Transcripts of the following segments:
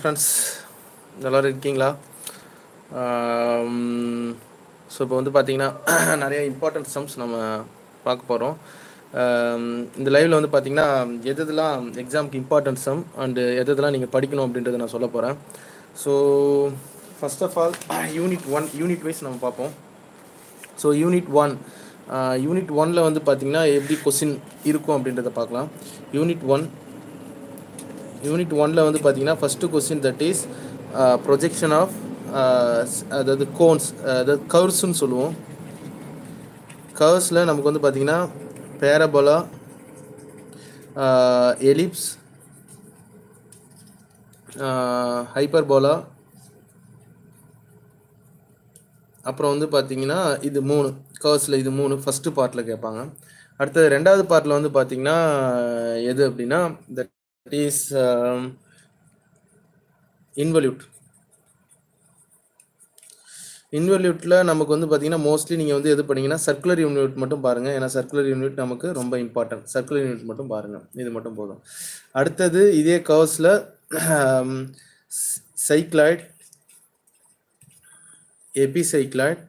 Friends நல்லா இருக்கீங்களா so இப்போ வந்து பார்த்திங்கன்னா நிறைய இம்பார்ட்டன்ட் சம்ஸ் நம்ம பார்க்க போகிறோம் இந்த லைவில் வந்து பார்த்திங்கன்னா எது இதெல்லாம் எக்ஸாமுக்கு இம்பார்ட்டன்ட் சம் அண்டு எது இதெல்லாம் நீங்கள் படிக்கணும் அப்படின்றத நான் சொல்ல போகிறேன் so first of all unit one unit wise நம்ம பார்ப்போம் ஸோ யூனிட் ஒன் யூனிட் ஒனில் வந்து பார்த்திங்கன்னா எப்படி கொஸ்டின் இருக்கும் அப்படின்றத பார்க்கலாம் யூனிட் ஒன் யூனிட் ஒனில் வந்து பார்த்தீங்கன்னா first question that is projection of அதாவது கோன்ஸ் அதாவது கர்வ்ஸ்ன்னு சொல்லுவோம் கர்வ்ஸில் நமக்கு வந்து பார்த்திங்கன்னா பேரபோலா எலிப்ஸ் ஹைப்பர்போலா அப்புறம் வந்து பார்த்தீங்கன்னா இது மூணு கர்வ்ஸில் இது மூணு ஃபஸ்ட்டு பார்ட்டில் கேட்பாங்க அடுத்தது ரெண்டாவது பார்ட்டில் வந்து பார்த்தீங்கன்னா எது அப்படின்னா இந்த it is um, involute இன்வல்யூட்டில் நமக்கு வந்து பார்த்தீங்கன்னா மோஸ்ட்லி நீங்கள் வந்து எது பண்ணிங்கன்னா சர்க்குலர் யூனிட் மட்டும் பாருங்கள் ஏன்னா சர்க்குலர் யூனிட் நமக்கு ரொம்ப இம்பார்ட்டன்ட் சர்க்குலர் யூனிட் மட்டும் பாருங்கள் இது மட்டும் போதும் அடுத்தது இதே கவர்ஸில் சைக்ளாய்ட் எபிசைக்ளாய்ட்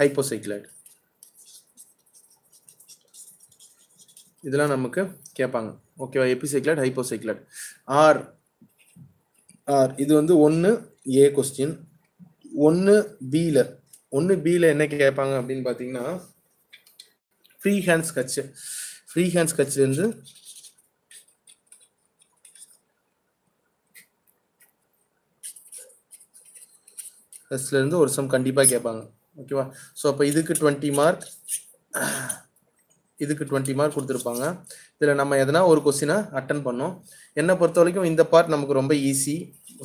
ஹைப்போசைக்ளாய்ட் இதெல்லாம் நமக்கு கேட்பாங்க ஓகேவா எபிசைக்ளட் ஹைப்போசைக்ளட் ஆர் ஆர் இது வந்து ஒன்று ஏ கொஸ்டின் ஒன்று பியில் ஒன்று பியில் என்ன கேட்பாங்க அப்படின்னு பார்த்தீங்கன்னா free hand sketch free hand ஸ்கட்ச்லேருந்து ஃபஸ்ட்லேருந்து ஒரு சம் கண்டிப்பாக கேட்பாங்க ஓகேவா ஸோ அப்போ இதுக்கு டுவெண்ட்டி மார்க் இதுக்கு டுவெண்ட்டி மார்க் கொடுத்துருப்பாங்க இதில் நம்ம எதனா ஒரு கொஸ்டினை அட்டன் பண்ணோம் என்னை பொறுத்த வரைக்கும் இந்த பார்ட் நமக்கு ரொம்ப ஈஸி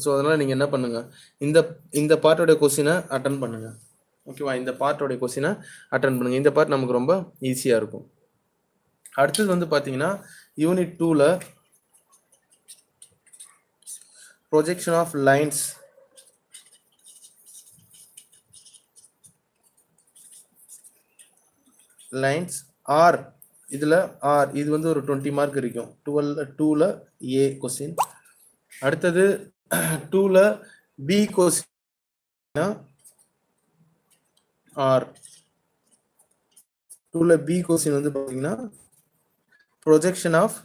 ஸோ அதனால் நீங்கள் என்ன பண்ணுங்கள் இந்த இந்த பார்ட்டோடைய கொஸ்டினை அட்டன் பண்ணுங்கள் ஓகேவா இந்த பார்ட்டோடைய கொஸ்டினை அட்டன் பண்ணுங்கள் இந்த பார்ட் நமக்கு ரொம்ப ஈஸியாக இருக்கும் அடுத்தது வந்து பார்த்தீங்கன்னா யூனிட் டூவில் projection of lines lines or இதில் ஆர் இது வந்து ஒரு டுவெண்ட்டி மார்க் இருக்கும் டுவெல் டூவில் ஏ கொஸ்டின் அடுத்தது டூவில் பி கொஸ்டின் ஆர் டூவில் பி கொஸ்டின் வந்து பார்த்தீங்கன்னா ப்ரொஜெக்ஷன் ஆஃப்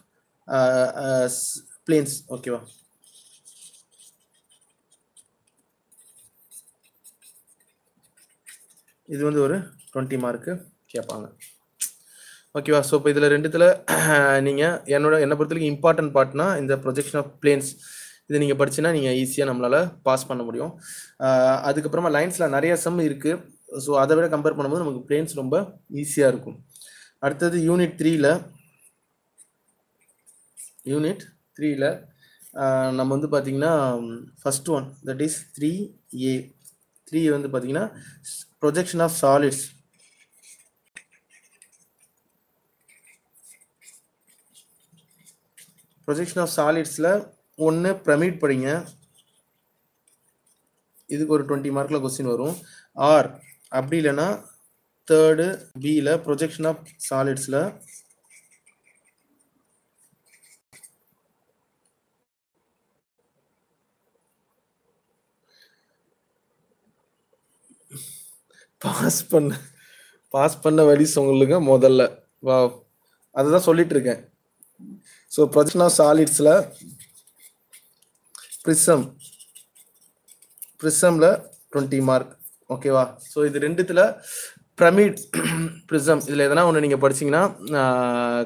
பிளேன்ஸ் ஓகேவா இது வந்து ஒரு டுவெண்ட்டி மார்க்கு கேட்பாங்க ஓகேவா ஸோ இப்போ இதில் ரெண்டுத்தில் நீங்கள் என்னோட என்னை பொறுத்தவரைக்கும் இம்பார்ட்டன்ட் பார்ட்னா இந்த ப்ரொஜெக்ஷன் ஆஃப் பிளேன்ஸ் இது நீங்கள் படிச்சுன்னா நீங்கள் ஈஸியாக நம்மளால் பாஸ் பண்ண முடியும் அதுக்கப்புறமா லைன்ஸில் நிறைய சம் இருக்குது ஸோ அதை விட கம்பேர் பண்ணும்போது நமக்கு பிளேன்ஸ் ரொம்ப ஈஸியாக இருக்கும் அடுத்தது யூனிட் த்ரீயில் யூனிட் த்ரீயில் நம்ம வந்து பார்த்திங்கன்னா first one that is three A three வந்து பார்த்திங்கன்னா projection of solids projection of சாலிட்ஸில் ஒன்று ப்ரமிட் படிங்க இதுக்கு ஒரு டுவெண்ட்டி மார்க்கில் கொஸ்டின் வரும் ஆர் அப்படி இல்லைன்னா தேர்டு பியில் ப்ரொஜெக்ஷன் ஆஃப் சாலிட்ஸில் பாஸ் பண்ண பாஸ் பண்ண வழி சொல்லுங்க முதல்ல வா அதை தான் சொல்லிட்டு இருக்கேன் ஸோ ப்ரொஜெக்ஷன் சாலிட்ஸில் ப்ரிசம் ப்ரிசமில் டுவெண்ட்டி மார்க் ஓகேவா ஸோ இது ரெண்டுத்தில் ப்ரமிட் ப்ரிசம் இதில் எதனா ஒன்று நீங்கள் படிச்சிங்கன்னா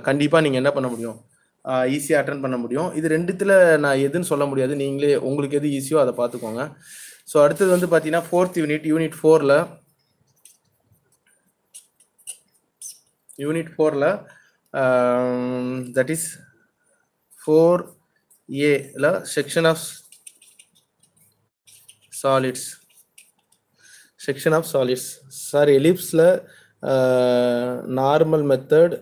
கண்டிப்பாக நீங்கள் என்ன பண்ண முடியும் ஈஸியாக அட்டன் பண்ண முடியும் இது ரெண்டுத்தில் நான் எதுன்னு சொல்ல முடியாது நீங்களே உங்களுக்கு எது ஈஸியோ அதை பார்த்துக்கோங்க ஸோ அடுத்தது வந்து பார்த்தீங்கன்னா ஃபோர்த் யூனிட் யூனிட் ஃபோரில் யூனிட் ஃபோரில் தட் இஸ் ஃபோர் ஏல section of solids section of solids sir எலிப்ஸில் normal method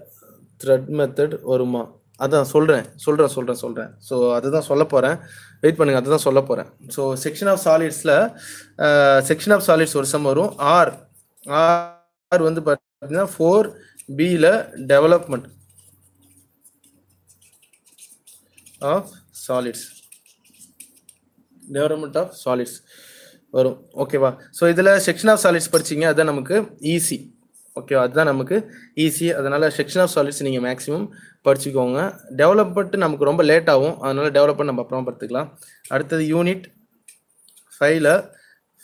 thread method வருமா அதான் சொல்கிறேன் சொல்கிறேன் சொல்கிறேன் சொல்கிறேன் ஸோ அதுதான் சொல்ல போகிறேன் வெயிட் பண்ணுங்கள் அதுதான் சொல்ல போகிறேன் ஸோ செக்ஷன் ஆஃப் சாலிட்ஸில் செக்ஷன் ஆஃப் சாலிட்ஸ் ஒரு சம் வரும் ஆர் ஆர் வந்து பார்த்தீங்கன்னா ஃபோர் பியில் development of solids development of solids வரும் ஓகேவா ஸோ இதில் செக்ஷன் ஆஃப் சாலிட்ஸ் படிச்சிங்க அதுதான் நமக்கு ஈஸி ஓகேவா அதுதான் நமக்கு ஈஸி அதனால் செக்ஷன் ஆஃப் சாலிட்ஸ் நீங்கள் மேக்ஸிமம் படிச்சுக்கோங்க டெவலப்மெண்ட் நமக்கு ரொம்ப லேட் ஆகும் அதனால் டெவலப்மெண்ட் நம்ம அப்புறம் பார்த்துக்கலாம் அடுத்தது யூனிட் ஃபைவ்ல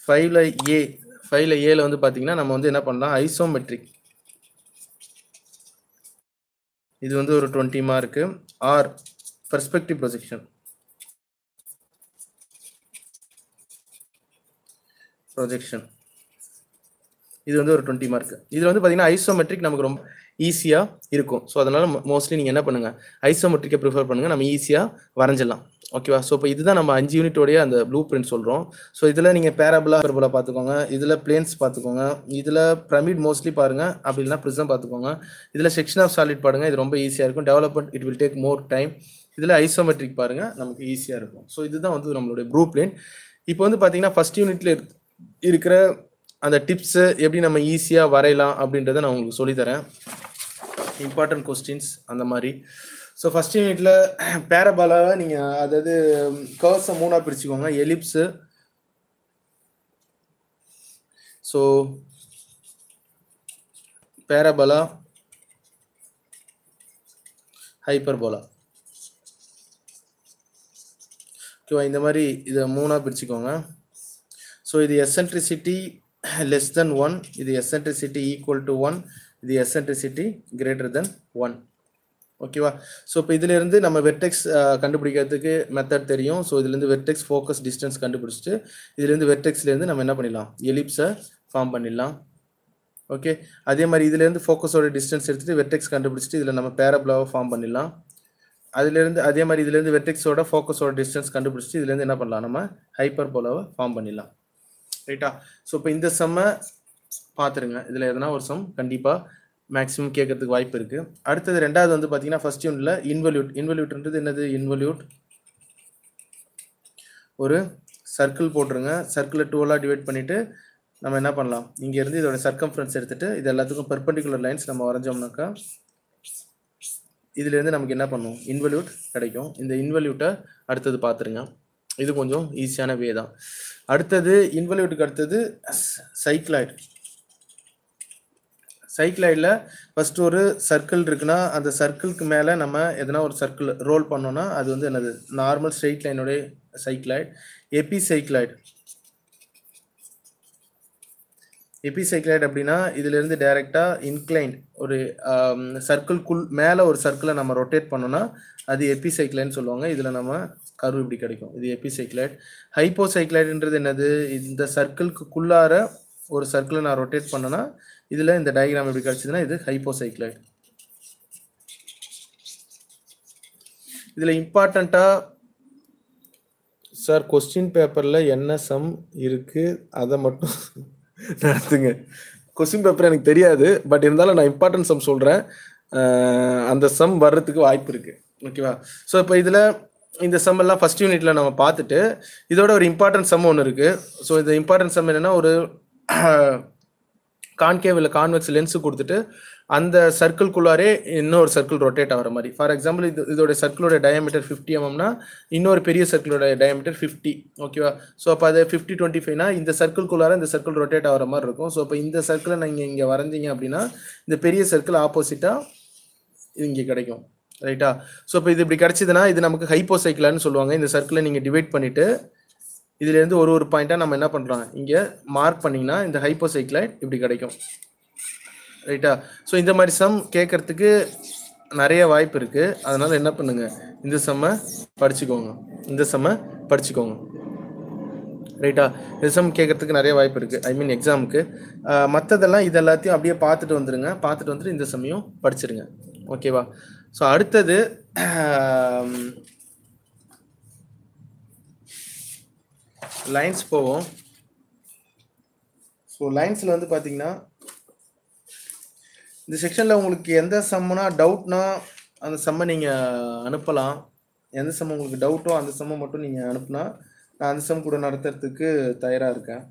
ஃபைவ்ல ஏ ஃபைவ்ல ஏல வந்து பார்த்தீங்கன்னா நம்ம வந்து என்ன பண்ணலாம் ஐசோமெட்ரிக் இது வந்து ஒரு twenty mark or perspective projection. projection இது வந்து ஒரு டுவெண்ட்டி மார்க் இதில் வந்து பார்த்தீங்கன்னா ஐசோமெட்ரிக் நமக்கு ரொம்ப ஈஸியாக இருக்கும் ஸோ அதனால் மோஸ்ட்லி நீங்கள் என்ன பண்ணுங்கள் ஐசோமெட்ரிக்கை ப்ரிஃபர் பண்ணுங்கள் நம்ம ஈஸியாக வரைஞ்சிடலாம் ஓகேவா ஸோ இப்போ இதுதான் நம்ம அஞ்சு யூனிட்டோடைய அந்த ப்ளூ பிரிண்ட் சொல்கிறோம் ஸோ இதில் நீங்கள் பேரபுலா பேரபுலா பார்த்துக்கோங்க இதில் பிளேன்ஸ் பார்த்துக்கோங்க இதில் பிரமிட் மோஸ்ட்லி பாருங்கள் அப்படி இல்லைன்னா ப்ரிசம் பார்த்துக்கோங்க இதில் செக்ஷன் ஆஃப் சாலிட் பாருங்கள் இது ரொம்ப ஈஸியாக இருக்கும் development it will take more time இதில் ஐசோமெட்ரிக் பாருங்கள் நமக்கு ஈஸியாக இருக்கும் ஸோ இதுதான் வந்து நம்மளுடைய ப்ரூ பிளேன் இப்போ வந்து பார்த்தீங்கன்னா ஃபஸ்ட் யூனிட்டில் இருக்கிற அந்த டிப்ஸு எப்படி நம்ம ஈஸியாக வரையலாம் அப்படின்றத நான் உங்களுக்கு சொல்லித்தரேன் இம்பார்ட்டன்ட் கொஸ்டின்ஸ் அந்த மாதிரி ஸோ ஃபஸ்ட் யூனிட்டில் பேரபாலாவை நீங்கள் அதாவது கர்ஸை மூணாக பிரிச்சுக்கோங்க எலிப்ஸு ஸோ பேரபாலா ஹைப்பர்போலா ஓகேவா இந்த மாதிரி இதை மூணாக பிரிச்சுக்கோங்க ஸோ இது எசன்ட்ரிசிட்டி லெஸ் தென் ஒன் இது எசன்ட்ரிசிட்டி ஈக்குவல் டு ஒன் இது எசன்ட்ரிசிட்டி கிரேட்டர் தென் ஒன் ஓகேவா ஸோ இப்போ இதுலேருந்து நம்ம வெர்டெக்ஸ் கண்டுபிடிக்கிறதுக்கு மெத்தட் தெரியும் ஸோ இதுலேருந்து வெர்டெக்ஸ் ஃபோக்கஸ் டிஸ்டன்ஸ் கண்டுபிடிச்சிட்டு இதுலேருந்து வெர்டெக்ஸ்லேருந்து நம்ம என்ன பண்ணிடலாம் எலிப்ஸை ஃபார்ம் பண்ணிடலாம் ஓகே அதே மாதிரி இதுலேருந்து ஃபோக்கஸோட டிஸ்டன்ஸ் எடுத்துகிட்டு வெர்டெக்ஸ் கண்டுபிடிச்சிட்டு இதில் நம்ம பேரப்ளாவை ஃபார்ம் பண்ணிடலாம் அதுலேருந்து அதே மாதிரி இதுலேருந்து வெட்ரிக்ஸோட ஃபோக்கஸோட டிஸ்டன்ஸ் கண்டுபிடிச்சி இதுலேருந்து என்ன பண்ணலாம் நம்ம ஹைப்பர் போலாவை ஃபார்ம் பண்ணிடலாம் ரைட்டா ஸோ இப்போ இந்த செம்மை பார்த்துருங்க இதில் எதனா ஒரு சம் கண்டிப்பாக மேக்ஸிமம் கேட்கறதுக்கு வாய்ப்பு இருக்குது அடுத்தது ரெண்டாவது வந்து பார்த்தீங்கன்னா ஃபர்ஸ்ட் யூனில் இன்வல்யூட் இன்வல்யூட்ன்றது என்னது இன்வல்யூட் ஒரு சர்க்கிள் போட்டுருங்க சர்க்கிளை டூவலாக டிவைட் பண்ணிவிட்டு நம்ம என்ன பண்ணலாம் இங்கேருந்து இதோட சர்க்கம்ஃபரன்ஸ் எடுத்துகிட்டு இது எல்லாத்துக்கும் பர்பண்டிகுலர் லைன்ஸ் நம்ம வரைஞ்சோம்னாக்கா இதுலேருந்து நமக்கு என்ன பண்ணும் இன்வல்யூட் கிடைக்கும் இந்த இன்வல்யூட்டை அடுத்தது பார்த்துருங்க இது கொஞ்சம் ஈஸியான வே தான் அடுத்தது இன்வல்யூட்டுக்கு அடுத்தது சைக்ளாய்டு சைக்ளாய்டில் ஃபஸ்ட்டு ஒரு சர்க்கிள் இருக்குன்னா அந்த சர்க்கிளுக்கு மேலே நம்ம எதனா ஒரு சர்க்கிள் ரோல் பண்ணோன்னா அது வந்து என்னது நார்மல் ஸ்ட்ரெயிட் லைனுடைய சைக்ளாய்டு எபி சைக்ளாய்டு எபிசைக்ளைட் அப்படின்னா இதுலேருந்து டைரெக்டாக இன்க்ளைன் ஒரு சர்க்கிள்குள் மேலே ஒரு சர்க்கிளை நம்ம ரொட்டேட் பண்ணோன்னா அது எபிசைக்ளைன்னு சொல்லுவாங்க இதில் நம்ம கரு இப்படி கிடைக்கும் இது எபிசைக்ளைட் ஹைப்போசைக்ளைடுன்றது என்னது இந்த குள்ளார ஒரு சர்க்கிளை நான் ரொட்டேட் பண்ணேன்னா இதில் இந்த டயக்ராம் எப்படி கிடச்சிதுன்னா இது ஹைப்போசைக்ளைட் இதில் இம்பார்ட்டண்ட்டாக சார் கொஸ்டின் பேப்பரில் என்ன சம் இருக்குது அதை மட்டும் நடத்துங்க கொஸ்டின் பேப்பர் எனக்கு தெரியாது பட் இருந்தாலும் நான் இம்பார்ட்டன்ட் சம் சொல்கிறேன் அந்த சம் வர்றதுக்கு வாய்ப்பு இருக்குது ஓகேவா ஸோ இப்போ இதில் இந்த சம் எல்லாம் ஃபஸ்ட் யூனிட்ல நம்ம பார்த்துட்டு இதோட ஒரு இம்பார்ட்டன்ட் சம் ஒன்று இருக்குது ஸோ இந்த இம்பார்ட்டன்ட் சம் என்னென்னா ஒரு கான்கேவ் இல்லை கான்வெக்ஸ் லென்ஸு கொடுத்துட்டு அந்த சர்க்கிள்குள்ளாரே இன்னொரு சர்க்கிள் ரொட்டேட் ஆகிற மாதிரி ஃபார் எக்ஸாம்பிள் இது இதோட சர்க்கிளோட டயமீட்டர் ஃபிஃப்டி எம்எம்னா இன்னொரு பெரிய சர்க்கிளோட டயமீட்டர் ஃபிஃப்டி ஓகேவா ஸோ அப்போ அது ஃபிஃப்டி டுவெண்ட்டி ஃபைவ்னா இந்த சர்க்கிள்குள்ளார இந்த சர்க்கிள் ரொட்டேட் ஆகிற மாதிரி இருக்கும் ஸோ இப்போ இந்த சர்க்கிளை நீங்கள் இங்கே வரைஞ்சிங்க அப்படின்னா இந்த பெரிய சர்க்கிள் ஆப்போசிட்டாக இங்கே கிடைக்கும் ரைட்டா ஸோ இப்போ இது இப்படி கிடச்சிதுன்னா இது நமக்கு ஹைப்போசைக்கிளான்னு சொல்லுவாங்க இந்த சர்க்கிளை நீங்கள் டிவைட் பண்ணிவிட்டு இதுலேருந்து ஒரு ஒரு பாயிண்ட்டாக நம்ம என்ன பண்ணுறோம் இங்கே மார்க் பண்ணிங்கன்னா இந்த சைக்கிளை இப்படி கிடைக்கும் ரைட்டா ஸோ இந்த மாதிரி சம் கேட்கறதுக்கு நிறைய வாய்ப்பு இருக்கு அதனால என்ன பண்ணுங்க இந்த சம்ம படிச்சுக்கோங்க இந்த சம்ம படிச்சுக்கோங்க ரைட்டா இந்த செம் கேட்கறதுக்கு நிறைய வாய்ப்பு இருக்கு ஐ மீன் எக்ஸாமுக்கு மற்றதெல்லாம் இது எல்லாத்தையும் அப்படியே பார்த்துட்டு வந்துருங்க பார்த்துட்டு வந்துட்டு இந்த சமயம் படிச்சிருங்க ஓகேவா ஸோ அடுத்தது லைன்ஸ் போவோம் ஸோ லைன்ஸில் வந்து பார்த்தீங்கன்னா இந்த செக்ஷனில் உங்களுக்கு எந்த சம்மனா டவுட்னா அந்த செம்மை நீங்கள் அனுப்பலாம் எந்த செம் உங்களுக்கு டவுட்டோ அந்த செம்மை மட்டும் நீங்கள் அனுப்புனா நான் அந்த செம் கூட நடத்துறதுக்கு தயாராக இருக்கேன்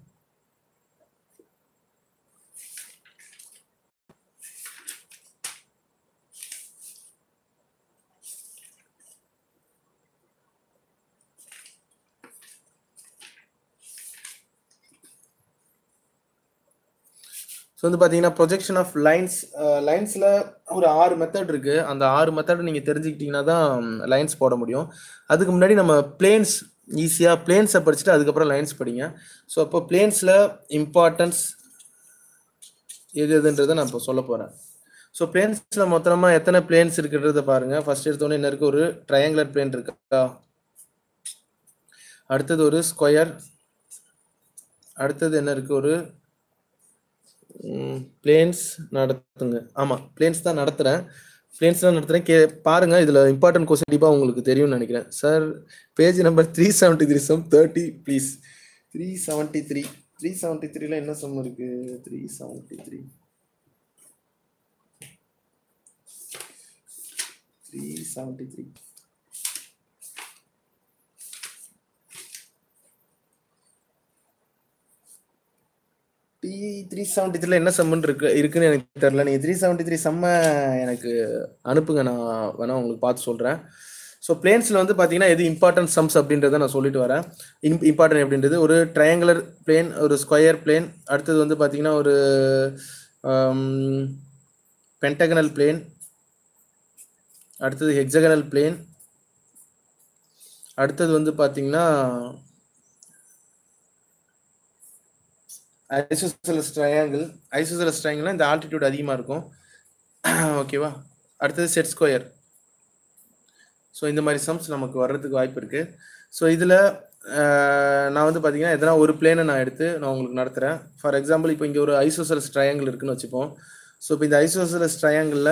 ஸோ வந்து பார்த்தீங்கன்னா ப்ரொஜெக்ஷன் ஆஃப் லைன்ஸ் லைன்ஸில் ஒரு ஆறு மெத்தட் இருக்குது அந்த ஆறு மெத்தட் நீங்கள் தெரிஞ்சுக்கிட்டிங்கன்னா தான் லைன்ஸ் போட முடியும் அதுக்கு முன்னாடி நம்ம பிளேன்ஸ் ஈஸியாக பிளேன்ஸை படிச்சுட்டு அதுக்கப்புறம் லைன்ஸ் படிங்க ஸோ அப்போ பிளேன்ஸில் இம்பார்ட்டன்ஸ் எது எதுன்றதை நான் இப்போ சொல்ல போகிறேன் ஸோ பிளேன்ஸில் மொத்தமாக எத்தனை பிளேன்ஸ் இருக்குன்றத பாருங்கள் ஃபஸ்ட் எடுத்தோன்னே என்ன இருக்குது ஒரு ட்ரையாங்குலர் பிளேன் இருக்கா அடுத்தது ஒரு ஸ்கொயர் அடுத்தது என்ன இருக்குது ஒரு பிளேன்ஸ் நடத்துங்க ஆமாம் பிளேன்ஸ் தான் நடத்துகிறேன் பிளேன்ஸ் தான் நடத்துகிறேன் கே பாருங்கள் இதில் இம்பார்ட்டன்ட் கொஸ்டின் கண்டிப்பாக உங்களுக்கு தெரியும்னு நினைக்கிறேன் sir page number three seventy three sum thirty please three seventy three three seventy த்ரீல என்ன சம் இருக்குது three seventy three three seventy three D three seventy த்ரீல என்ன செம்முன்னு இருக்கு இருக்குன்னு எனக்கு தெரியல நீ த்ரீ செவன்டி த்ரீ செம்ம எனக்கு அனுப்புங்க நான் வேணா உங்களுக்கு பார்த்து சொல்கிறேன் ஸோ பிளேன்ஸில் வந்து பார்த்தீங்கன்னா எது இம்பார்ட்டன்ட் சம்ஸ் அப்படின்றத நான் சொல்லிட்டு வரேன் இம் இம்பார்ட்டன் அப்படின்றது ஒரு ட்ரையாங்குலர் பிளேன் ஒரு ஸ்கொயர் பிளேன் அடுத்தது வந்து பார்த்தீங்கன்னா ஒரு பென்டகனல் um, பிளேன் அடுத்தது ஹெக்ஸகனல் பிளேன் அடுத்தது வந்து பார்த்தீங்கன்னா ஐசோசலஸ் ட்ரையாங்கிள் ஐசோசலஸ் ட்ரையாங்கிள்னா இந்த ஆல்டிடியூட் அதிகமாக இருக்கும் ஓகேவா அடுத்தது செட் ஸ்கொயர் ஸோ இந்த மாதிரி சம்ஸ் நமக்கு வர்றதுக்கு வாய்ப்பு இருக்குது ஸோ இதில் நான் வந்து பார்த்தீங்கன்னா எதனா ஒரு பிளேனை நான் எடுத்து நான் உங்களுக்கு நடத்துகிறேன் ஃபார் எக்ஸாம்பிள் இப்போ இங்கே ஒரு ஐசோசலஸ் ட்ரையாங்கிள் இருக்குன்னு வச்சுப்போம் ஸோ இப்போ இந்த ஐசோசலஸ் ட்ரையாங்கிளில்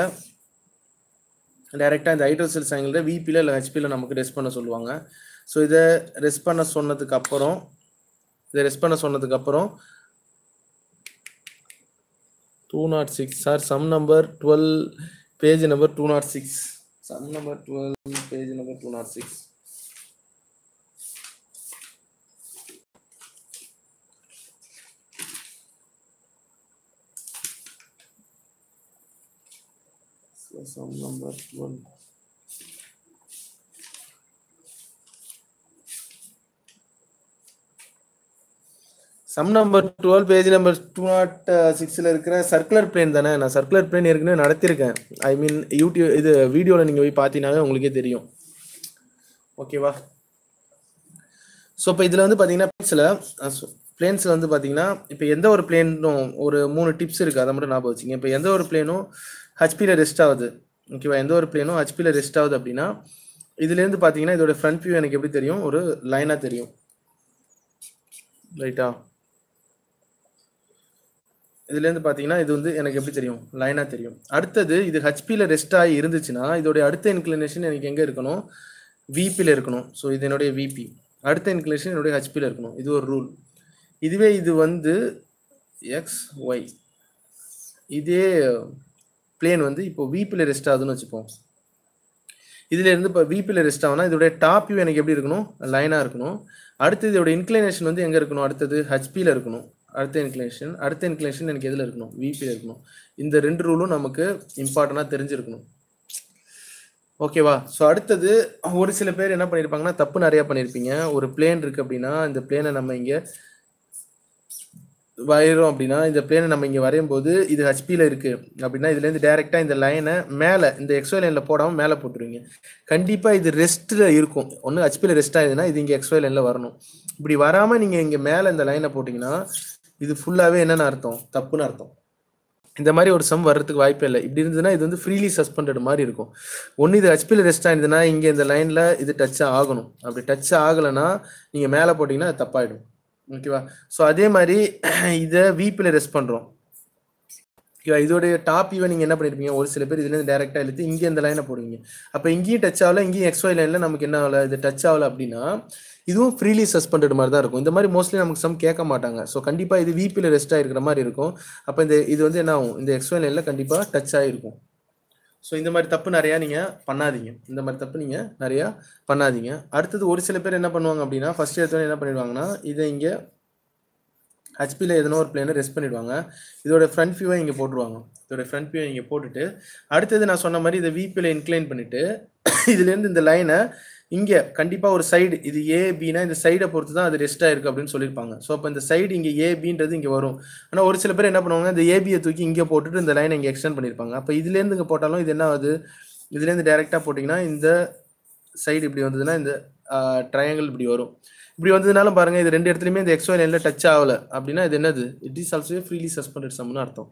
டைரெக்டாக இந்த ஐட்ரோசல் சைங்கிள்ட விபியில் இல்லை ஹெச்பியில் நமக்கு ரெஸ்ட் பண்ண சொல்லுவாங்க ஸோ இதை ரெஸ்ட் பண்ண சொன்னதுக்கப்புறம் இதை ரெஸ்ட் பண்ண சொன்னதுக்கப்புறம் 206, sir. Sum number 12, page number 206. Sum number 12, page number 206. So sum number 12. Sum number twelve page number two nought சிக்ஸில் இருக்கிற சர்க்குலர் பிளேன் தானே நான் சர்க்குலர் பிளேன் ஏற்கனவே நடத்தியிருக்கேன் ஐ மீன் யூடியூப் இது வீடியோவில் நீங்கள் போய் பார்த்தீங்கன்னாவே உங்களுக்கே தெரியும் ஓகேவா ஸோ இப்போ இதில் வந்து பார்த்தீங்கன்னா பிளேன்ஸில் பிளேன்ஸில் வந்து பார்த்தீங்கன்னா இப்போ எந்த ஒரு பிளேனும் ஒரு மூணு டிப்ஸ் இருக்குது அதை மட்டும் ஞாபகம் வச்சுங்க இப்போ எந்த ஒரு பிளேனும் ஹச்பியில் ரெஸ்ட் ஆகுது ஓகேவா எந்த ஒரு பிளேனும் ஹச்பியில் ரெஸ்ட் ஆகுது அப்படின்னா இதுலேருந்து பார்த்தீங்கன்னா இதோட ஃப்ரண்ட் வியூ எனக்கு எப்படி தெரியும் ஒரு லைனாக தெரியும் ரைட்டா இதுலேருந்து பார்த்தீங்கன்னா இது வந்து எனக்கு எப்படி தெரியும் லைனாக தெரியும் அடுத்தது இது ஹச்பியில் ரெஸ்ட் ஆகி இருந்துச்சுன்னா இதோடைய அடுத்த இன்க்ளினேஷன் எனக்கு எங்கே இருக்கணும் விபியில் இருக்கணும் ஸோ இது என்னுடைய விபி அடுத்த இன்க்ளினேஷன் என்னுடைய ஹச்பியில் இருக்கணும் இது ஒரு ரூல் இதுவே இது வந்து எக்ஸ் ஒய் இதே பிளேன் வந்து இப்போ விபியில் ரெஸ்ட் ஆகுதுன்னு வச்சுப்போம் இதுல இருந்து இப்போ விபியில ரெஸ்ட் ஆகுனா இதோடைய டாப் வியூ எனக்கு எப்படி இருக்கணும் லைனாக இருக்கணும் அடுத்தது இதோட இன்க்ளினேஷன் வந்து எங்கே இருக்கணும் அடுத்தது ஹச்பியில் இருக்கணும் அடுத்த இன்க்ளேஷன் அடுத்த இன்க்ளேஷன் எனக்கு எதில் இருக்கணும் விபியில் இருக்கணும் இந்த ரெண்டு ரூலும் நமக்கு இம்பார்ட்டண்டாக தெரிஞ்சிருக்கணும் ஓகேவா ஸோ அடுத்தது ஒரு சில பேர் என்ன பண்ணியிருப்பாங்கன்னா தப்பு நிறையா பண்ணியிருப்பீங்க ஒரு பிளேன் இருக்குது அப்படின்னா இந்த பிளேனை நம்ம இங்கே வரைகிறோம் அப்படின்னா இந்த பிளேனை நம்ம இங்கே வரையும் போது இது ஹச்பியில் இருக்குது அப்படின்னா இதுலேருந்து டைரெக்டாக இந்த லைனை மேலே இந்த எக்ஸ்ஒய் லைனில் போடாமல் மேலே போட்டுருவீங்க கண்டிப்பாக இது ரெஸ்ட்டில் இருக்கும் ஒன்று ஹச்பியில் ரெஸ்ட் ஆகுதுன்னா இது இங்கே எக்ஸ்ஒய் லைனில் வரணும் இப்படி வராமல் நீங்கள் இங்கே மேலே இந்த லைனை போட்டிங்கன்னா இது ஃபுல்லாகவே என்னென்ன அர்த்தம் தப்புன்னு அர்த்தம் இந்த மாதிரி ஒரு சம் வர்றதுக்கு வாய்ப்பே இல்லை இப்படி இருந்ததுன்னா இது வந்து ஃப்ரீலி சஸ்பெண்டட் மாதிரி இருக்கும் ஒன்று இது ஹச்பியில் ரெஸ்ட் ஆயிருந்ததுன்னா இங்கே இந்த லைனில் இது டச் ஆகணும் அப்படி டச் ஆகலைன்னா நீங்கள் மேலே போட்டிங்கன்னா அது தப்பாயிடும் ஓகேவா ஸோ அதே மாதிரி இதை விபியில் ரெஸ்ட் பண்ணுறோம் இதோடைய டாப் இவன் நீங்கள் என்ன பண்ணிருப்பீங்க ஒரு சில பேர் இதுலேருந்து டேரெக்டாக எழுத்து இங்கே இந்த லைனை போடுவீங்க அப்போ இங்கேயும் டச் ஆகல இங்கேயும் எக்ஸ்ஒய் லைனில் நமக்கு என்ன ஆகல இது டச் ஆகல அப்படின்னா இதுவும் ஃப்ரீலி சஸ்பெண்டட் மாதிரி தான் இருக்கும் இந்த மாதிரி மோஸ்ட்லி நமக்கு சம் கேட்க மாட்டாங்க ஸோ கண்டிப்பாக இது விபியில ரெஸ்ட் ஆகிருக்கிற மாதிரி இருக்கும் அப்போ இந்த இது வந்து என்ன ஆகும் இந்த எக்ஸ்வை லைனில் கண்டிப்பாக டச் ஆயிருக்கும் ஸோ இந்த மாதிரி தப்பு நிறையா நீங்கள் பண்ணாதீங்க இந்த மாதிரி தப்பு நீங்கள் நிறையா பண்ணாதீங்க அடுத்தது ஒரு சில பேர் என்ன பண்ணுவாங்க அப்படின்னா ஃபஸ்ட் எடுத்து என்ன பண்ணிடுவாங்கன்னா இதை இங்கே ஹச்பியில் எதனோ ஒரு பிளேனை ரெஸ்ட் பண்ணிவிடுவாங்க இதோட ஃப்ரண்ட் வியூவை இங்கே போட்டுருவாங்க இதோட ஃப்ரண்ட் வியூவை இங்கே போட்டுட்டு அடுத்தது நான் சொன்ன மாதிரி இதை விபியில் இன்க்ளைன் பண்ணிவிட்டு இதுலேருந்து இந்த லைனை இங்கே கண்டிப்பாக ஒரு சைடு இது ஏபினா இந்த சைடை பொறுத்து தான் அது ரெஸ்ட்டாக இருக்குது அப்படின்னு சொல்லியிருப்பாங்க ஸோ அப்போ இந்த சைடு இங்கே ஏபின்றது இங்கே வரும் ஆனால் ஒரு சில பேர் என்ன பண்ணுவாங்க இந்த ஏபியை தூக்கி இங்கே போட்டுட்டு இந்த லைனை இங்கே எக்ஸ்டெண்ட் பண்ணியிருப்பாங்க அப்போ இதுலேருந்து இங்கே போட்டாலும் இது என்ன ஆகுது இதுலேருந்து டேரெக்டாக போட்டிங்கன்னா இந்த சைடு இப்படி வந்ததுன்னா இந்த ட்ரையாங்கிள் இப்படி வரும் இப்படி வந்ததுனாலும் பாருங்க இது ரெண்டு இடத்துலையுமே இந்த எக்ஸ்ஒய் லைன்ல டச் ஆகல அப்படின்னா இது என்னது it is also freely suspended சம்னு அர்த்தம்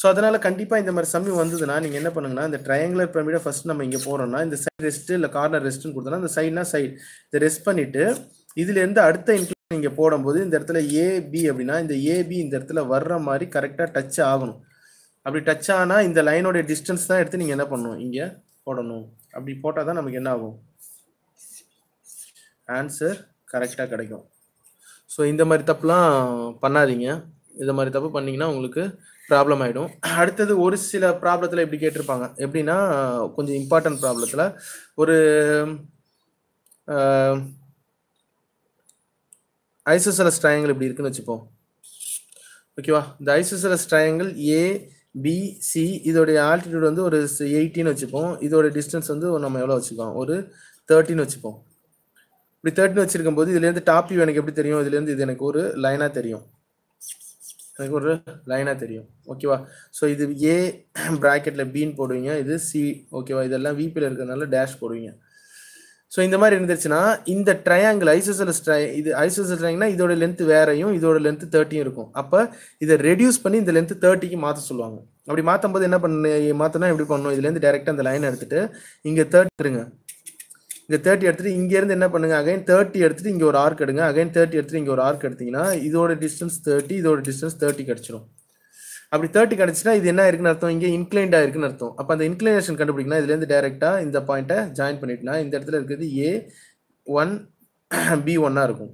ஸோ அதனால கண்டிப்பாக இந்த மாதிரி சம்மி வந்ததுன்னா நீங்கள் என்ன பண்ணுங்கன்னா இந்த ட்ரையங்குலர் பிரமிடை ஃபர்ஸ்ட் நம்ம இங்கே போகிறோம்னா இந்த சைட் ரெஸ்ட் இல்லை கார்னர் ரெஸ்ட்னு கொடுத்தோம்னா இந்த சைட்னா சைட் இதை ரெஸ்ட் பண்ணிட்டு இதுலேருந்து அடுத்த இன்க்ளூட் இங்கே போடும்போது இந்த இடத்துல ஏபி அப்படின்னா இந்த ஏபி இந்த இடத்துல வர்ற மாதிரி கரெக்டாக டச் ஆகணும் அப்படி டச் ஆனால் இந்த லைனோடைய டிஸ்டன்ஸ் தான் எடுத்து நீங்கள் என்ன பண்ணணும் இங்கே போடணும் அப்படி போட்டால் தான் நமக்கு என்ன ஆகும் ஆன்சர் கரெக்டாக கிடைக்கும் ஸோ இந்த மாதிரி தப்புலாம் பண்ணாதீங்க இந்த மாதிரி தப்பு பண்ணிங்கன்னா உங்களுக்கு ப்ராப்ளம் ஆகிடும் அடுத்தது ஒரு சில ப்ராப்ளத்தில் இப்படி கேட்டிருப்பாங்க எப்படின்னா கொஞ்சம் இம்பார்ட்டன்ட் ப்ராப்ளத்தில் ஒரு ஐசோசலஸ் ட்ரையாங்கிள் இப்படி இருக்குன்னு வச்சுப்போம் ஓகேவா இந்த isosceles triangle A B C இதோடைய ஆல்டிடியூட் வந்து ஒரு எயிட்டின்னு வச்சுப்போம் இதோடைய டிஸ்டன்ஸ் வந்து நம்ம எவ்வளோ வச்சுக்கோம் ஒரு தேர்ட்டின்னு வச்சுப்போம் இப்படி தேர்ட்னு வச்சிருக்கும் போது இருந்து டாப் வியூ எனக்கு எப்படி தெரியும் இருந்து இது எனக்கு ஒரு லைனாக தெரியும் எனக்கு ஒரு லைனாக தெரியும் ஓகேவா ஸோ இது ஏ ப்ராக்கெட்டில் பீன் போடுவீங்க இது சி ஓகேவா இதெல்லாம் விபியில் இருக்கிறதுனால டேஷ் போடுவீங்க ஸோ இந்த மாதிரி இருந்துச்சுன்னா இந்த ட்ரையாங்கிள் ஐசோசல் ட்ரை இது ஐசோசல் ட்ரையாங்னா இதோட லென்த் வேறையும் இதோட லென்த் தேர்ட்டியும் இருக்கும் அப்போ இதை ரெடியூஸ் பண்ணி இந்த லென்த் தேர்ட்டிக்கு மாற்ற சொல்லுவாங்க அப்படி மாற்றும் போது என்ன பண்ண மாற்றினா எப்படி பண்ணணும் இதுலேருந்து டேரெக்டாக அந்த லைன் எடுத்துகிட்டு இங்கே தேர்ட்டிருங்க இந்த தேர்ட்டி எடுத்துட்டு இங்கேருந்து என்ன பண்ணுங்க அகைன் தேர்ட்டி எடுத்துட்டு இங்கே ஒரு ஆர்க் எடுங்க அகைன் தேர்ட்டி எடுத்துட்டு இங்கே ஒரு ஆர்க் எடுத்தீங்கன்னா இதோட டிஸ்டன்ஸ் தேர்ட்டி இதோட டிஸ்டன்ஸ் தேர்ட்டி கிடைச்சிடும் அப்படி தேர்ட்டி கிடைச்சுனா இது என்ன இருக்குன்னு அர்த்தம் இங்கே இன்க்ளைண்டாக இருக்குன்னு அர்த்தம் அப்போ அந்த இன்க்ளைனேஷன் கண்டுபிடிக்கணும் இதுலேருந்து டேரெக்டாக இந்த பாயிண்ட்டை ஜாயின் பண்ணிட்டுனா இந்த இடத்துல இருக்கிறது ஏ ஒன் பி ஒன்னாக இருக்கும்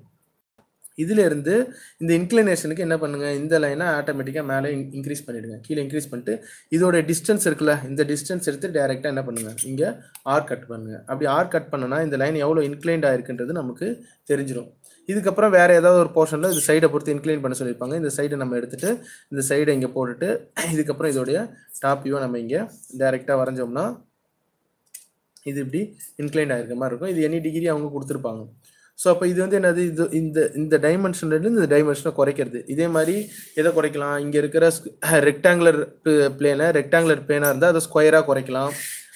இதிலேருந்து இந்த இன்க்ளினேஷனுக்கு என்ன பண்ணுங்கள் இந்த லைனை ஆட்டோமேட்டிக்காக மேலே இன்க்ரீஸ் பண்ணிவிடுங்க கீழே இன்க்ரீஸ் பண்ணிட்டு இதோட டிஸ்டன்ஸ் இருக்குல்ல இந்த டிஸ்டன்ஸ் எடுத்து டைரெக்டாக என்ன பண்ணுங்கள் இங்கே ஆர் கட் பண்ணுங்கள் அப்படி ஆர் கட் பண்ணனா இந்த லைன் எவ்வளோ இன்க்ளைண்ட் ஆயிருக்குன்றது நமக்கு தெரிஞ்சிடும் இதுக்கப்புறம் வேறு ஏதாவது ஒரு போர்ஷனில் இந்த சைடை பொறுத்து இன்க்ளைன் பண்ண சொல்லியிருப்பாங்க இந்த சைடை நம்ம எடுத்துகிட்டு இந்த சைடை இங்கே போட்டுட்டு இதுக்கப்புறம் இதோடைய டாப் வியூவை நம்ம இங்கே டைரெக்டாக வரைஞ்சோம்னா இது இப்படி இன்க்ளைண்ட் ஆகிருக்க மாதிரி இருக்கும் இது எனி டிகிரி அவங்க கொடுத்துருப்பாங்க ஸோ அப்போ இது வந்து என்னது இது இந்த இந்த டைமென்ஷன்லேருந்து இந்த டைமென்ஷனை குறைக்கிறது இதே மாதிரி எதை குறைக்கலாம் இங்கே இருக்கிற ரெக்டாங்குலர் பிளேனை ரெக்டாங்குலர் பிளேனாக இருந்தால் அதை ஸ்கொயராக குறைக்கலாம்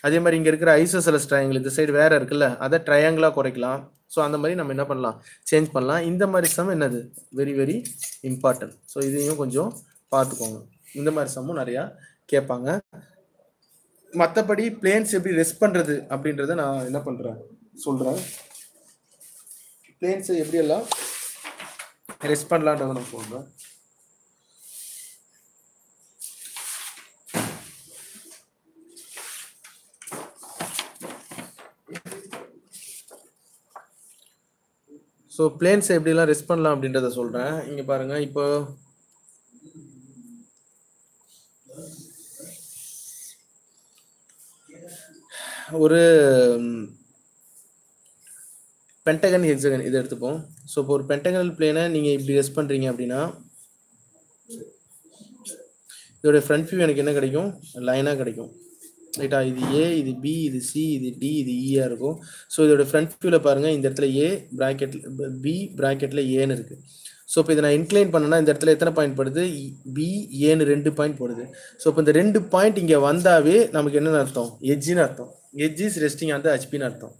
அதே மாதிரி இங்கே இருக்கிற ஐசோசலஸ் ட்ரையாங்கிள் இந்த சைடு வேறு இருக்குல்ல அதை ட்ரையாங்கிளாக குறைக்கலாம் ஸோ அந்த மாதிரி நம்ம என்ன பண்ணலாம் சேஞ்ச் பண்ணலாம் இந்த மாதிரி சம் என்னது வெரி வெரி இம்பார்ட்டன்ட் ஸோ இதையும் கொஞ்சம் பார்த்துக்கோங்க இந்த மாதிரி சம்மும் நிறையா கேட்பாங்க மற்றபடி பிளேன்ஸ் எப்படி ரெஸ்ட் பண்ணுறது அப்படின்றத நான் என்ன பண்ணுறேன் சொல்கிறேன் பிளேன்ஸை எப்படியெல்லாம் ரெஸ்ட் பண்ணலான்றத நம்ம போடுறோம் ஸோ பிளேன்ஸை எப்படிலாம் ரெஸ்ட் பண்ணலாம் அப்படின்றத சொல்கிறேன் இங்கே பாருங்கள் இப்போ ஒரு பென்டகன் ஹெக்ஸகன் இதை எடுத்துப்போம் ஸோ இப்போ ஒரு பென்டகனல் பிளேனை நீங்கள் இப்படி ரெஸ் பண்ணுறீங்க அப்படின்னா இதோடைய ஃப்ரண்ட் வியூ எனக்கு என்ன கிடைக்கும் லைனாக கிடைக்கும் ரைட்டா இது ஏ இது பி இது சி இது டி இது இஆ e இருக்கும் ஸோ இதோட ஃப்ரண்ட் வியூவில் பாருங்கள் இந்த இடத்துல ஏ ப்ராக்கெட் பி ப்ராக்கெட்டில் ஏன்னு இருக்குது ஸோ இப்போ இதை நான் இன்க்ளைன் பண்ணேன்னா இந்த இடத்துல எத்தனை பாயிண்ட் போடுது பி e, ஏன்னு ரெண்டு பாயிண்ட் போடுது ஸோ இப்போ இந்த ரெண்டு பாயிண்ட் இங்கே வந்தாவே நமக்கு என்னென்னு அர்த்தம் எஜ்ஜின்னு அர்த்தம் எஜ்ஜிஸ் ரெஸ்டிங் ஆன் ஹச்பின்னு அர்த்தம்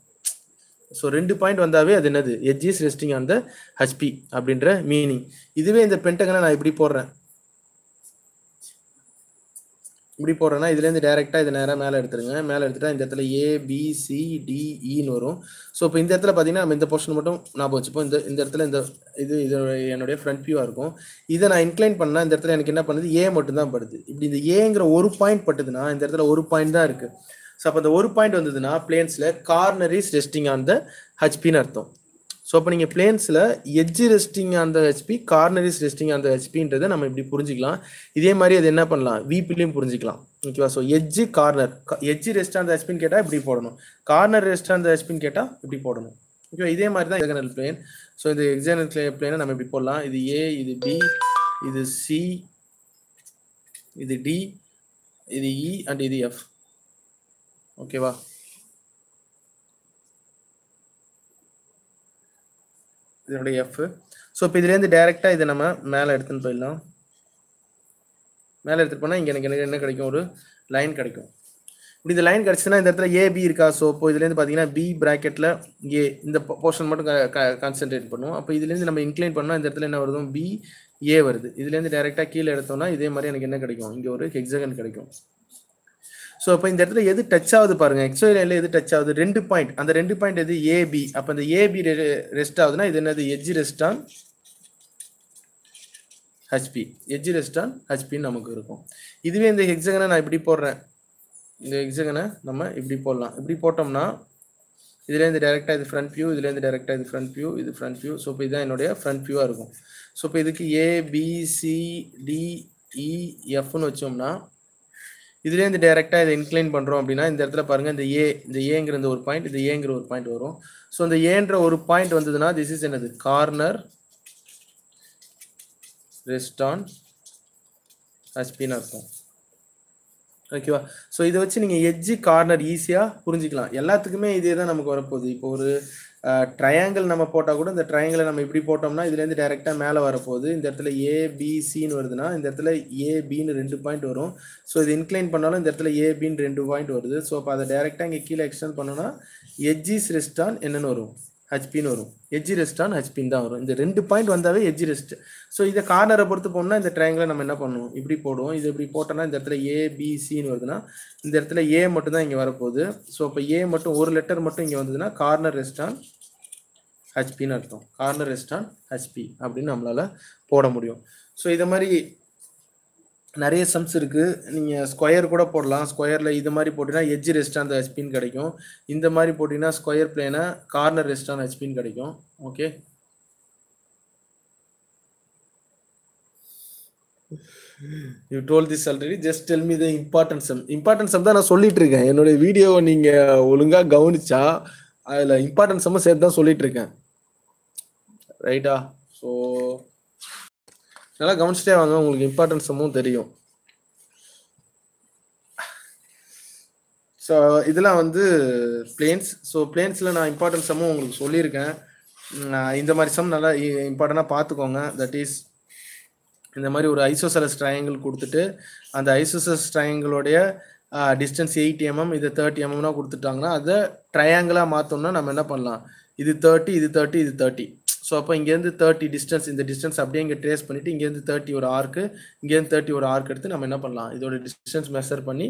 ஸோ ரெண்டு பாயிண்ட் வந்தாவே அது என்னது edge is resting on the HP அப்படின்ற மீனிங் இதுவே இந்த பென்டகனை நான் இப்படி போடுறேன் இப்படி போடுறேன்னா இதுலேருந்து டேரெக்டாக இதை நேராக மேலே எடுத்துருங்க மேலே எடுத்துட்டா இந்த இடத்துல ஏ டிஇன்னு e வரும் ஸோ இப்போ இந்த இடத்துல பார்த்தீங்கன்னா நம்ம இந்த போர்ஷன் மட்டும் ஞாபகம் வச்சுப்போம் இந்த இந்த இடத்துல இந்த இது இது என்னுடைய ஃப்ரண்ட் வியூவாக இருக்கும் இதை நான் இன்க்ளைன் பண்ணால் இந்த இடத்துல எனக்கு என்ன பண்ணுது ஏ மட்டும் தான் படுது இப்படி இந்த ஏங்கிற ஒரு பாயிண்ட் பட்டுதுன்னா இந்த இடத்துல ஒரு பாயிண்ட் தான் இருக்குது ஸோ அப்போ அந்த ஒரு பாயிண்ட் வந்ததுன்னா பிளேன்ஸில் corner is resting on the ஹச்பின்னு அர்த்தம் ஸோ அப்போ நீங்கள் பிளேன்ஸில் edge resting on the HP corner is resting on the ஹெச்பின்றதை நம்ம இப்படி புரிஞ்சிக்கலாம் இதே மாதிரி அது என்ன பண்ணலாம் விபிலையும் புரிஞ்சிக்கலாம் ஓகேவா so edge corner edge rest on the ஹெச்பின்னு கேட்டால் இப்படி போடணும் கார்னர் ரெஸ்ட் ஆன் த ஹெச்பின்னு கேட்டால் இப்படி போடணும் ஓகேவா இதே மாதிரி தான் எக்ஸனல் பிளேன் ஸோ இந்த எக்ஸனல் பிளேனை நம்ம இப்படி போடலாம் இது ஏ இது பி இது சி இது டி இது இ e, அண்ட் இது எஃப் ஓகேவா இதனுடைய எஃப் ஸோ இப்போ இதுலேருந்து டைரெக்டாக இதை நம்ம மேலே எடுத்துன்னு போயிடலாம் மேலே எடுத்துகிட்டு போனால் இங்கே எனக்கு எனக்கு என்ன கிடைக்கும் ஒரு லைன் கிடைக்கும் இப்படி இந்த லைன் கிடச்சுன்னா இந்த இடத்துல ஏபி இருக்கா ஸோ இப்போ இதுலேருந்து பார்த்தீங்கன்னா பி ப்ராக்கெட்டில் ஏ இந்த போர்ஷன் மட்டும் கான்சென்ட்ரேட் பண்ணுவோம் அப்போ இதுலேருந்து நம்ம இன்க்ளைன் பண்ணால் இந்த இடத்துல என்ன வருதும் பி ஏ வருது இதுலேருந்து டைரெக்டாக கீழே எடுத்தோம்னா இதே மாதிரி எனக்கு என்ன கிடைக்கும் இங்கே ஒரு ஹெக்ஸகன் கிடைக்கும் ஸோ அப்போ இந்த இடத்துல எது டச் ஆகுது பாருங்க எக்ஸ்ஒய் லைனில் எது டச் ஆகுது ரெண்டு பாயிண்ட் அந்த ரெண்டு பாயிண்ட் எது ஏபி அப்போ இந்த ஏபி ரெஸ்ட் ஆகுதுன்னா இது என்னது edge rest on HP edge rest on ஹச்பின்னு நமக்கு இருக்கும் இதுவே இந்த எக்ஸகனை நான் இப்படி போடுறேன் இந்த எக்ஸகனை நம்ம இப்படி போடலாம் இப்படி போட்டோம்னா இதுலேருந்து டேரெக்டாக இது ஃப்ரண்ட் வியூ இதுலேருந்து டேரெக்டாக இது ஃப்ரண்ட் வியூ இது ஃப்ரண்ட் வியூ ஸோ இப்போ இதுதான் என்னுடைய ஃப்ரண்ட் வியூவாக இருக்கும் ஸோ இப்போ இதுக்கு ஏபிசிடிஇஎஃப்னு e, வச்சோம்னா இதுலேயே இந்த டேரெக்டாக இதை இன்க்ளைன் பண்ணுறோம் அப்படின்னா இந்த இடத்துல பாருங்கள் இந்த ஏ இந்த ஏங்கிற இந்த ஒரு பாயிண்ட் இந்த ஏங்கிற ஒரு பாயிண்ட் வரும் ஸோ இந்த ஏன்ற ஒரு பாயிண்ட் வந்ததுன்னா திஸ் இஸ் என்னது கார்னர் ரெஸ்டான் ஹஸ்பின்னு அர்த்தம் ஓகேவா ஸோ இதை வச்சு நீங்கள் எஜ்ஜி கார்னர் ஈஸியாக புரிஞ்சிக்கலாம் எல்லாத்துக்குமே இதே தான் நமக்கு வரப்போகுது இப்போ ஒரு ட்ரையாங்கிள் நம்ம போட்டால் கூட இந்த ட்ரையாங்கிளை நம்ம இப்படி போட்டோம்னா இதுலேருந்து டைரெக்டாக மேலே வரப்போகுது இந்த இடத்துல ஏபிசின்னு வருதுன்னா இந்த இடத்துல ஏபின்னு ரெண்டு பாயிண்ட் வரும் ஸோ இது இன்க்ளைன் பண்ணாலும் இந்த இடத்துல ஏபின்னு ரெண்டு பாயிண்ட் வருது ஸோ அப்போ அதை டைரெக்டாக இங்கே கீழே எக்ஸ்டென்ட் பண்ணோன்னா எஜ்ஜிஸ் ரெஸ்டான் என்னென்னு வரும் ஹச்பின்னு வரும் எஜ்ஜி ரெஸ்டான் ஹச்பின் தான் வரும் இந்த ரெண்டு பாயிண்ட் வந்தாவே எஜ்ஜி ரெஸ்ட் ஸோ இதை கார்னரை பொறுத்து போனால் இந்த ட்ரையாங்கிளை நம்ம என்ன பண்ணுவோம் இப்படி போடுவோம் இது இப்படி போட்டோம்னா இந்த இடத்துல ஏபிசின்னு வருதுன்னா இந்த இடத்துல ஏ மட்டும் தான் இங்கே வரப்போகுது ஸோ இப்போ ஏ மட்டும் ஒரு லெட்டர் மட்டும் இங்கே வந்ததுன்னா கார்னர் ரெஸ்டான் ஹச்பின்னு அர்த்தம் கார்னர் ரெஸ்டான் ஹச்பி அப்படின்னு நம்மளால் போட முடியும் ஸோ இதை மாதிரி நிறைய சம்ஸ் இருக்குது நீங்கள் ஸ்கொயர் கூட போடலாம் ஸ்கொயரில் இது மாதிரி போட்டிங்கன்னா எஜ்ஜு ரெஸ்ட்டாக ஹெச்பின் கிடைக்கும் இந்த மாதிரி போட்டிங்கன்னா ஸ்கொயர் பிளேனா கார்னர் ரெஸ்ட்டான ஹெச்பின் கிடைக்கும் okay you told this already just tell me the importance sum importance sum தான் நான் சொல்லிட்டு இருக்கேன் என்னுடைய வீடியோவை நீங்கள் ஒழுங்காக கவனிச்சா அதில் இம்பார்ட்டன்ஸ் சம்மும் சேர்த்து தான் சொல்லிட்டு இருக்கேன் ரைட்டா ஸோ நல்லா கவனிச்சிட்டே வாங்க உங்களுக்கு இம்பார்ட்டன்ஸமும் தெரியும் ஸோ இதெல்லாம் வந்து பிளேன்ஸ் ஸோ பிளேன்ஸில் நான் இம்பார்ட்டன்ஸ் சம்மும் உங்களுக்கு சொல்லியிருக்கேன் இந்த மாதிரி சம் நல்லா இம்பார்ட்டண்டாக பார்த்துக்கோங்க தட் இஸ் இந்த மாதிரி ஒரு ஐசோசரஸ் ட்ரையாங்கிள் கொடுத்துட்டு அந்த ஐசோசரஸ் ட்ரையாங்கிளோடைய டிஸ்டன்ஸ் எயிட் எம்எம் இது தேர்ட்டி எம்எம்னா mm கொடுத்துட்டாங்கன்னா அதை ட்ரையாங்கிளாக மாற்றோம்னா நம்ம என்ன பண்ணலாம் இது தேர்ட்டி இது தேர்ட்டி இது தேர்ட்டி ஸோ அப்போ இங்கேருந்து தேர்ட்டி டிஸ்டன்ஸ் இந்த டிஸ்டன்ஸ் அப்படியே இங்கே ட்ரேஸ் பண்ணிவிட்டு இங்கேருந்து தேர்ட்டி ஒரு ஆர்க்கு இங்கேருந்து தேர்ட்டி ஒரு ஆர்க் எடுத்து நம்ம என்ன பண்ணலாம் இதோட டிஸ்டன்ஸ் மெஷர் பண்ணி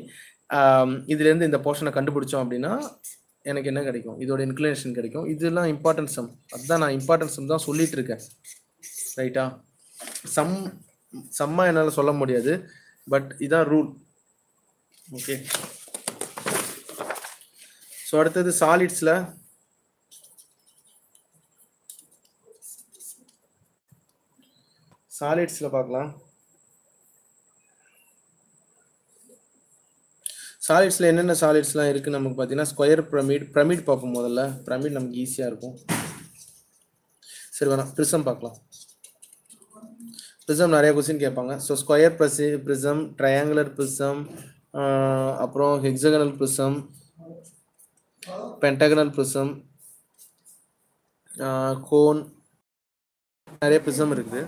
இதுலேருந்து இந்த போர்ஷனை கண்டுபிடிச்சோம் அப்படின்னா எனக்கு என்ன கிடைக்கும் இதோட இன்க்ளினேஷன் கிடைக்கும் இதெல்லாம் இம்பார்ட்டன்ஸ் சம் அதுதான் நான் இம்பார்ட்டன்ஸ் சம் தான் சொல்லிட்டு இருக்கேன் ரைட்டா சம் சம்மா என்னால் சொல்ல முடியாது பட் இதான் ரூல் ஓகே ஸோ அடுத்தது சாலிட்ஸில் சாலிட்ஸில் பார்க்கலாம் சாலிட்ஸில் என்னென்ன சாலிட்ஸ்லாம் இருக்குது நமக்கு பார்த்தீங்கன்னா ஸ்கொயர் ப்ரமிட் ப்ரமிட் பார்ப்போம் முதல்ல பிரமிட் நமக்கு ஈஸியாக இருக்கும் சரி வேணாம் ப்ரிசம் பார்க்கலாம் ப்ரிசம் நிறைய கொஸ்டின் கேட்பாங்க ஸோ ஸ்கொயர் ப்ரிசி ப்ரிசம் ட்ரையாங்குலர் ப்ரிசம் அப்புறம் hexagonal prism pentagonal prism cone நிறைய ப்ரிசம் இருக்குது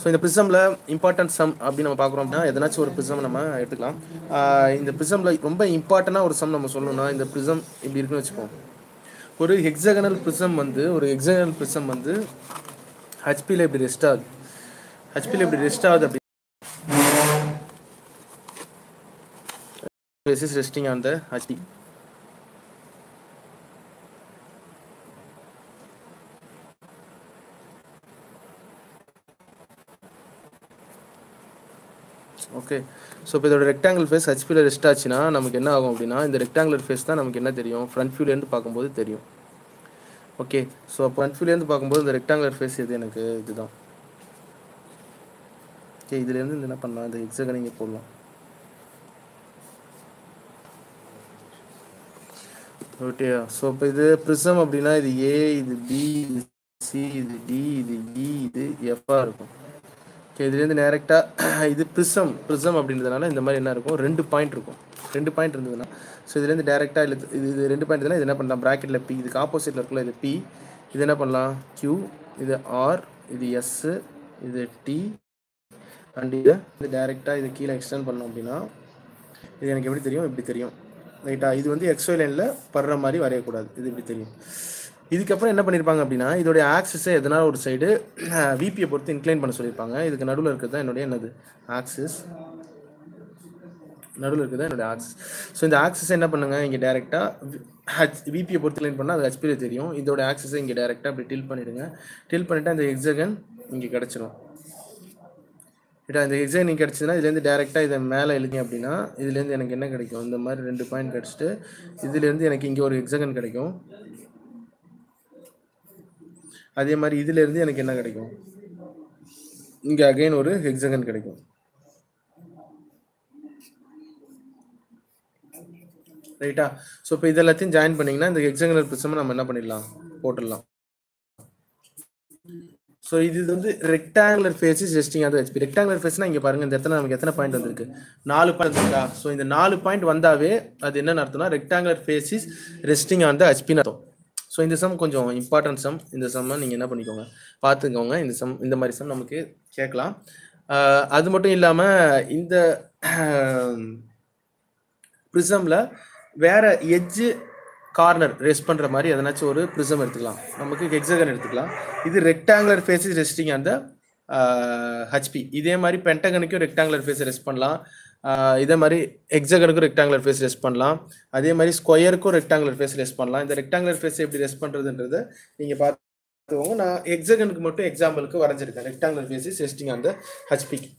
ஸோ இந்த ப்ரிசமில் இம்பார்ட்டன்ட் சம் அப்படின்னு நம்ம பார்க்குறோம் அப்படின்னா எதனாச்சும் ஒரு ப்ரிசம் நம்ம எடுத்துக்கலாம் இந்த ப்ரிசமில் ரொம்ப இம்பார்ட்டண்டாக ஒரு சம் நம்ம சொல்லணும்னா இந்த ப்ரிசம் இப்படி இருக்குன்னு வச்சுக்கோம் ஒரு ஹெக்ஸகனல் ப்ரிசம் வந்து ஒரு ஹெக்ஸகனல் ப்ரிசம் வந்து ஹச்பியில் இப்படி ரெஸ்ட் ஆகுது ஹச்பியில் இப்படி ரெஸ்ட் ஆகுது அப்படி resting on the HP okay so இப்போ இதோட ரெக்டாங்கிள் ஃபேஸ் ஹச்பியில் ரெஸ்ட் ஆச்சுன்னா நமக்கு என்ன ஆகும் அப்படின்னா இந்த ரெக்டாங்குலர் ஃபேஸ் தான் நமக்கு என்ன தெரியும் ஃப்ரண்ட் வியூலேருந்து பார்க்கும்போது தெரியும் ஓகே ஸோ அப்போ ஃப்ரண்ட் வியூலேருந்து பார்க்கும்போது இந்த ரெக்டாங்குலர் ஃபேஸ் இது எனக்கு இதுதான் ஓகே இதுலேருந்து என்ன பண்ணலாம் இந்த எக்ஸாக நீங்கள் போடலாம் ஓகே ஸோ இப்போ இது ப்ரிசம் அப்படின்னா இது ஏ இது பி இது சி இது டி இது இ e, இது எஃப்ஆ இருக்கும் ஓகே இதுலேருந்து டேரெக்டாக இது ப்ரிசம் ப்ரிசம் அப்படின்றதுனால இந்த மாதிரி என்ன இருக்கும் ரெண்டு பாயிண்ட் இருக்கும் ரெண்டு பாயிண்ட் இருந்ததுன்னா ஸோ இதுலேருந்து டேரெக்டாக இல்லை இது இது ரெண்டு பாயிண்ட் இதுனா இது என்ன பண்ணலாம் ப்ராக்கெட்டில் பி இதுக்கு ஆப்போசிட்டில் இருக்குல்ல இது பி இது என்ன பண்ணலாம் கியூ இது ஆர் இது எஸ்ஸு இது டி அண்ட் இதை இது டேரெக்டாக இது கீழே எக்ஸ்டெண்ட் பண்ணோம் அப்படின்னா இது எனக்கு எப்படி தெரியும் இப்படி தெரியும் ரைட்டா இது வந்து எக்ஸ்ஒய் லைனில் படுற மாதிரி வரையக்கூடாது இது இப்படி தெரியும் இதுக்கப்புறம் என்ன பண்ணியிருப்பாங்க அப்படின்னா இதோடைய ஆக்சிஸை எதனால ஒரு சைடு விபியை பொறுத்து இன்க்ளைன் பண்ண சொல்லியிருப்பாங்க இதுக்கு நடுவில் இருக்கிறது தான் என்னுடைய என்னது ஆக்சிஸ் நடுவில் இருக்குது என்னுடைய ஆக்சிஸ் ஸோ இந்த ஆக்சிஸை என்ன பண்ணுங்க இங்கே டேரெக்டாக ஹச் விபியை பொறுத்து க்ளைன் பண்ணால் அது ஹச்பியில் தெரியும் இதோட ஆக்சிஸை இங்கே டேரெக்டாக அப்படி டில் பண்ணிவிடுங்க டில் பண்ணிவிட்டு அந்த எக்ஸகன் இங்கே கிடச்சிரும் இப்போ இந்த எக்ஸாம் நீங்கள் கிடச்சிதுன்னா இதுலேருந்து டேரெக்டாக இதை மேலே எழுதி அப்படின்னா இதுலேருந்து எனக்கு என்ன கிடைக்கும் இந்த மாதிரி ரெண்டு பாயிண்ட் கிடச்சிட்டு இதுலேருந்து எனக்கு இங்கே ஒரு எக்ஸகன் கிடைக்கும் அதே மாதிரி இதுலேருந்து எனக்கு என்ன கிடைக்கும் இங்கே அகைன் ஒரு ஹெக்ஸகன் கிடைக்கும் ரைட்டா ஸோ இப்போ இது எல்லாத்தையும் ஜாயின் பண்ணீங்கன்னா இந்த ஹெக்ஸகனல் பிரிசம் நம்ம என்ன பண்ணிடலாம் போட்டுடலாம் ஸோ இது வந்து ரெக்டாங்குலர் ஃபேஸ் ஜஸ்டிங் அது எச்பி ரெக்டாங்குலர் ஃபேஸ்னா இங்கே பாருங்க இந்த இடத்துல நமக்கு எத்தனை பாயிண்ட் வந்திருக்கு நாலு பாயிண்ட் இருக்கா ஸோ இந்த நாலு பாயிண்ட் வந்தாவே அது என்னென்ன அர்த்தம்னா rectangular faces resting on the ஹெச்பின்னு அர்த்தம் ஸோ இந்த சம் கொஞ்சம் இம்பார்ட்டன்ட் சம் இந்த சம்மை நீங்கள் என்ன பண்ணிக்கோங்க பார்த்துக்கோங்க இந்த சம் இந்த மாதிரி சம் நமக்கு கேட்கலாம் அது மட்டும் இல்லாமல் இந்த ப்ரிசமில் வேறு எஜ்ஜு கார்னர் ரெஸ்ட் பண்ணுற மாதிரி எதனாச்சும் ஒரு ப்ரிசம் எடுத்துக்கலாம் நமக்கு ஹெக்ஸகன் எடுத்துக்கலாம் இது ரெக்டாங்குலர் ஃபேஸஸ் ரெஸ்டிங் அந்த ஹச்பி இதே மாதிரி பென்டகனுக்கும் ரெக்டாங்குலர் ஃபேஸ் ரெஸ்ட் பண்ணலாம் இதே மாதிரி எக்ஸகனுக்கும் ரெக்டாங்குலர் ஃபேஸ் ரெஸ்ட் பண்ணலாம் அதே மாதிரி ஸ்கொயருக்கும் ரெக்டாங்குலர் ஃபேஸ் ரெஸ்ட் பண்ணலாம் இந்த ரெக்டாங்குலர் ஃபேஸ் எப்படி ரெஸ்ட் பண்ணுறதுன்றது நீங்கள் பார்த்துக்கோங்க நான் எக்ஸகனுக்கு மட்டும் எக்ஸாம்பிளுக்கு வரைஞ்சிருக்கேன் ரெக்டாங்குலர் ஃபேஸ் இஸ் ரெஸ்டிங் அந்த ஹச்பிக்கு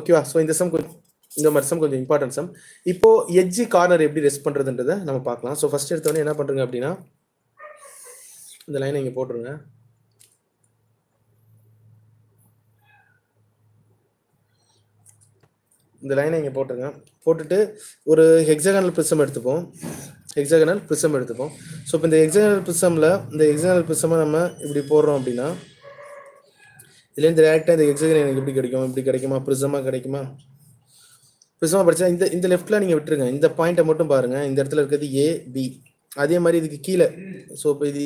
ஓகேவா ஸோ இந்த சம் கொஞ்சம் இந்த மாதிரி சம் கொஞ்சம் இம்பார்ட்டன்ட் சம் இப்போ எஜ்ஜி கார்னர் எப்படி ரெஸ்ட் பண்ணுறதுன்றதை நம்ம பார்க்கலாம் ஸோ ஃபஸ்ட் எடுத்தோடனே என்ன பண்ணுறங்க அப்படின்னா இந்த லைனை இங்கே போட்டுருங்க இந்த லைனை இங்கே போட்டுருங்க போட்டுட்டு ஒரு ஹெக்ஸகனல் பிரிசம் எடுத்துப்போம் ஹெக்ஸகனல் பிரிசம் எடுத்துப்போம் ஸோ இப்போ இந்த ஹெக்ஸகனல் பிரிசமில் இந்த ஹெக்ஸகனல் ப்ரிசமை நம்ம இப்படி போடுறோம் அப்படின்னா இதுலேருந்து டேரெக்டாக இந்த ஹெக்ஸகன் எனக்கு எப்படி கிடைக்கும் இப்படி கிடைக்குமா பிரிசமாக கிடைக்குமா பிரிசமாக படித்தா இந்த இந்த லெஃப்ட்டில் நீங்கள் விட்டுருங்க இந்த பாயிண்ட்டை மட்டும் பாருங்கள் இந்த இடத்துல இருக்கிறது ஏ பி அதே மாதிரி இதுக்கு கீழே ஸோ இப்போ இது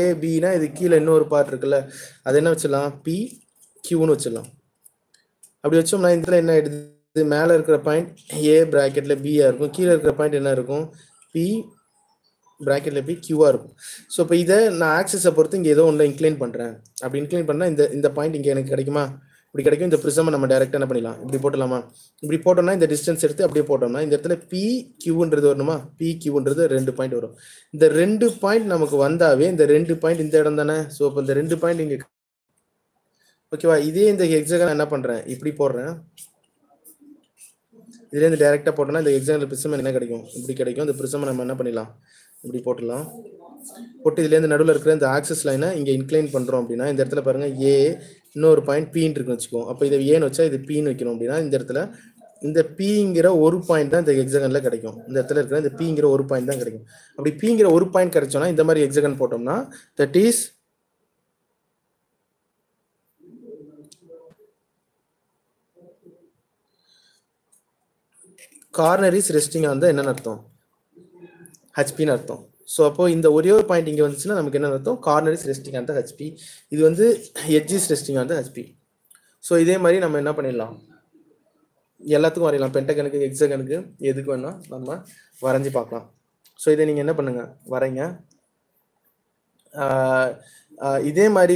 ஏ பினா இது கீழே இன்னொரு பார்ட் இருக்குல்ல அது என்ன வச்சிடலாம் பி கியூன்னு வச்சிடலாம் அப்படி வச்சோம்னா இந்த என்ன ஆயிடுது இது மேலே இருக்கிற பாயிண்ட் ஏ ப்ராக்கெட்டில் பியாக இருக்கும் கீழே இருக்கிற பாயிண்ட் என்ன இருக்கும் பி ப்ராக்கெட்டில் பி க்யூவாக இருக்கும் ஸோ இப்போ இதை நான் ஆக்சஸை பொறுத்து இங்கே ஏதோ ஒன்றில் இன்க்ளைன் பண்ணுறேன் அப்படி இன்க்ளைன் பண்ணால் இந்த இந்த பாயிண்ட் இங்கே எனக்கு கிடைக்குமா இப்படி கிடைக்கும் இந்த ப்ரிசமை நம்ம டேரெக்டாக என்ன பண்ணலாம் இப்படி போட்டலாமா இப்படி போட்டோம்னா இந்த டிஸ்டன்ஸ் எடுத்து அப்படியே போட்டோம்னா இந்த இடத்துல பி கியூன்றது வரணுமா பி கியூன்றது ரெண்டு பாயிண்ட் வரும் இந்த ரெண்டு பாயிண்ட் நமக்கு வந்தாவே இந்த ரெண்டு பாயிண்ட் இந்த இடம் தானே ஸோ இப்போ இந்த ரெண்டு பாயிண்ட் இங்கே ஓகேவா இதே இந்த எக்ஸாக நான் என்ன பண்ணுறேன் இப்படி போடுறேன் இதுலேருந்து டேரெக்டாக போட்டோம்னா இந்த எக்ஸாம்பிள் பிரிசம் என்ன கிடைக்கும் இப்படி கிடைக்கும் இந்த பிரிசம் நம்ம என்ன பண்ணிடலாம் இப்படி போட்டுடலாம் போட்டு இதுலேருந்து நடுவில் இருக்கிற இந்த ஆக்சஸ் லைனை இங்கே இன்க்ளைன் பண்ணுறோம் அப்படின்னா இந்த இடத்துல பாருங்கள் ஏ இன்னொரு பாயிண்ட் பீன் இருக்குன்னு வச்சுக்கோ அப்போ இதை ஏன்னு வச்சா இது பீன் வைக்கணும் அப்படின்னா இந்த இடத்துல இந்த பிங்கிற ஒரு பாயிண்ட் தான் இந்த எக்ஸகனில் கிடைக்கும் இந்த இடத்துல இருக்கிற இந்த பிங்கிற ஒரு பாயிண்ட் தான் கிடைக்கும் அப்படி பிங்கிற ஒரு பாயிண்ட் கிடைச்சோன்னா இந்த மாதிரி எக்ஸகன் போட்டோம்னா தட் இஸ் கார்னர் இஸ் ரெஸ்டிங்காக இருந்தால் என்னென்னு அர்த்தம் ஹச்பின்னு அர்த்தம் ஸோ அப்போது இந்த ஒரே ஒரு பாயிண்ட் இங்கே வந்துச்சுன்னா நமக்கு என்ன அர்த்தம் கார்னர் இஸ் ரெஸ்டிங்காக இருந்தால் ஹச்பி இது வந்து எட்ஜ் இஸ் ரெஸ்டிங்காக இருந்தால் ஹச்பி ஸோ இதே மாதிரி நம்ம என்ன பண்ணிடலாம் எல்லாத்துக்கும் வரையலாம் பென்டகனுக்கு எக்ஸகனுக்கு எதுக்கு வேணால் நம்ம வரைஞ்சி பார்க்கலாம் ஸோ இதை நீங்கள் என்ன பண்ணுங்கள் வரைங்க இதே மாதிரி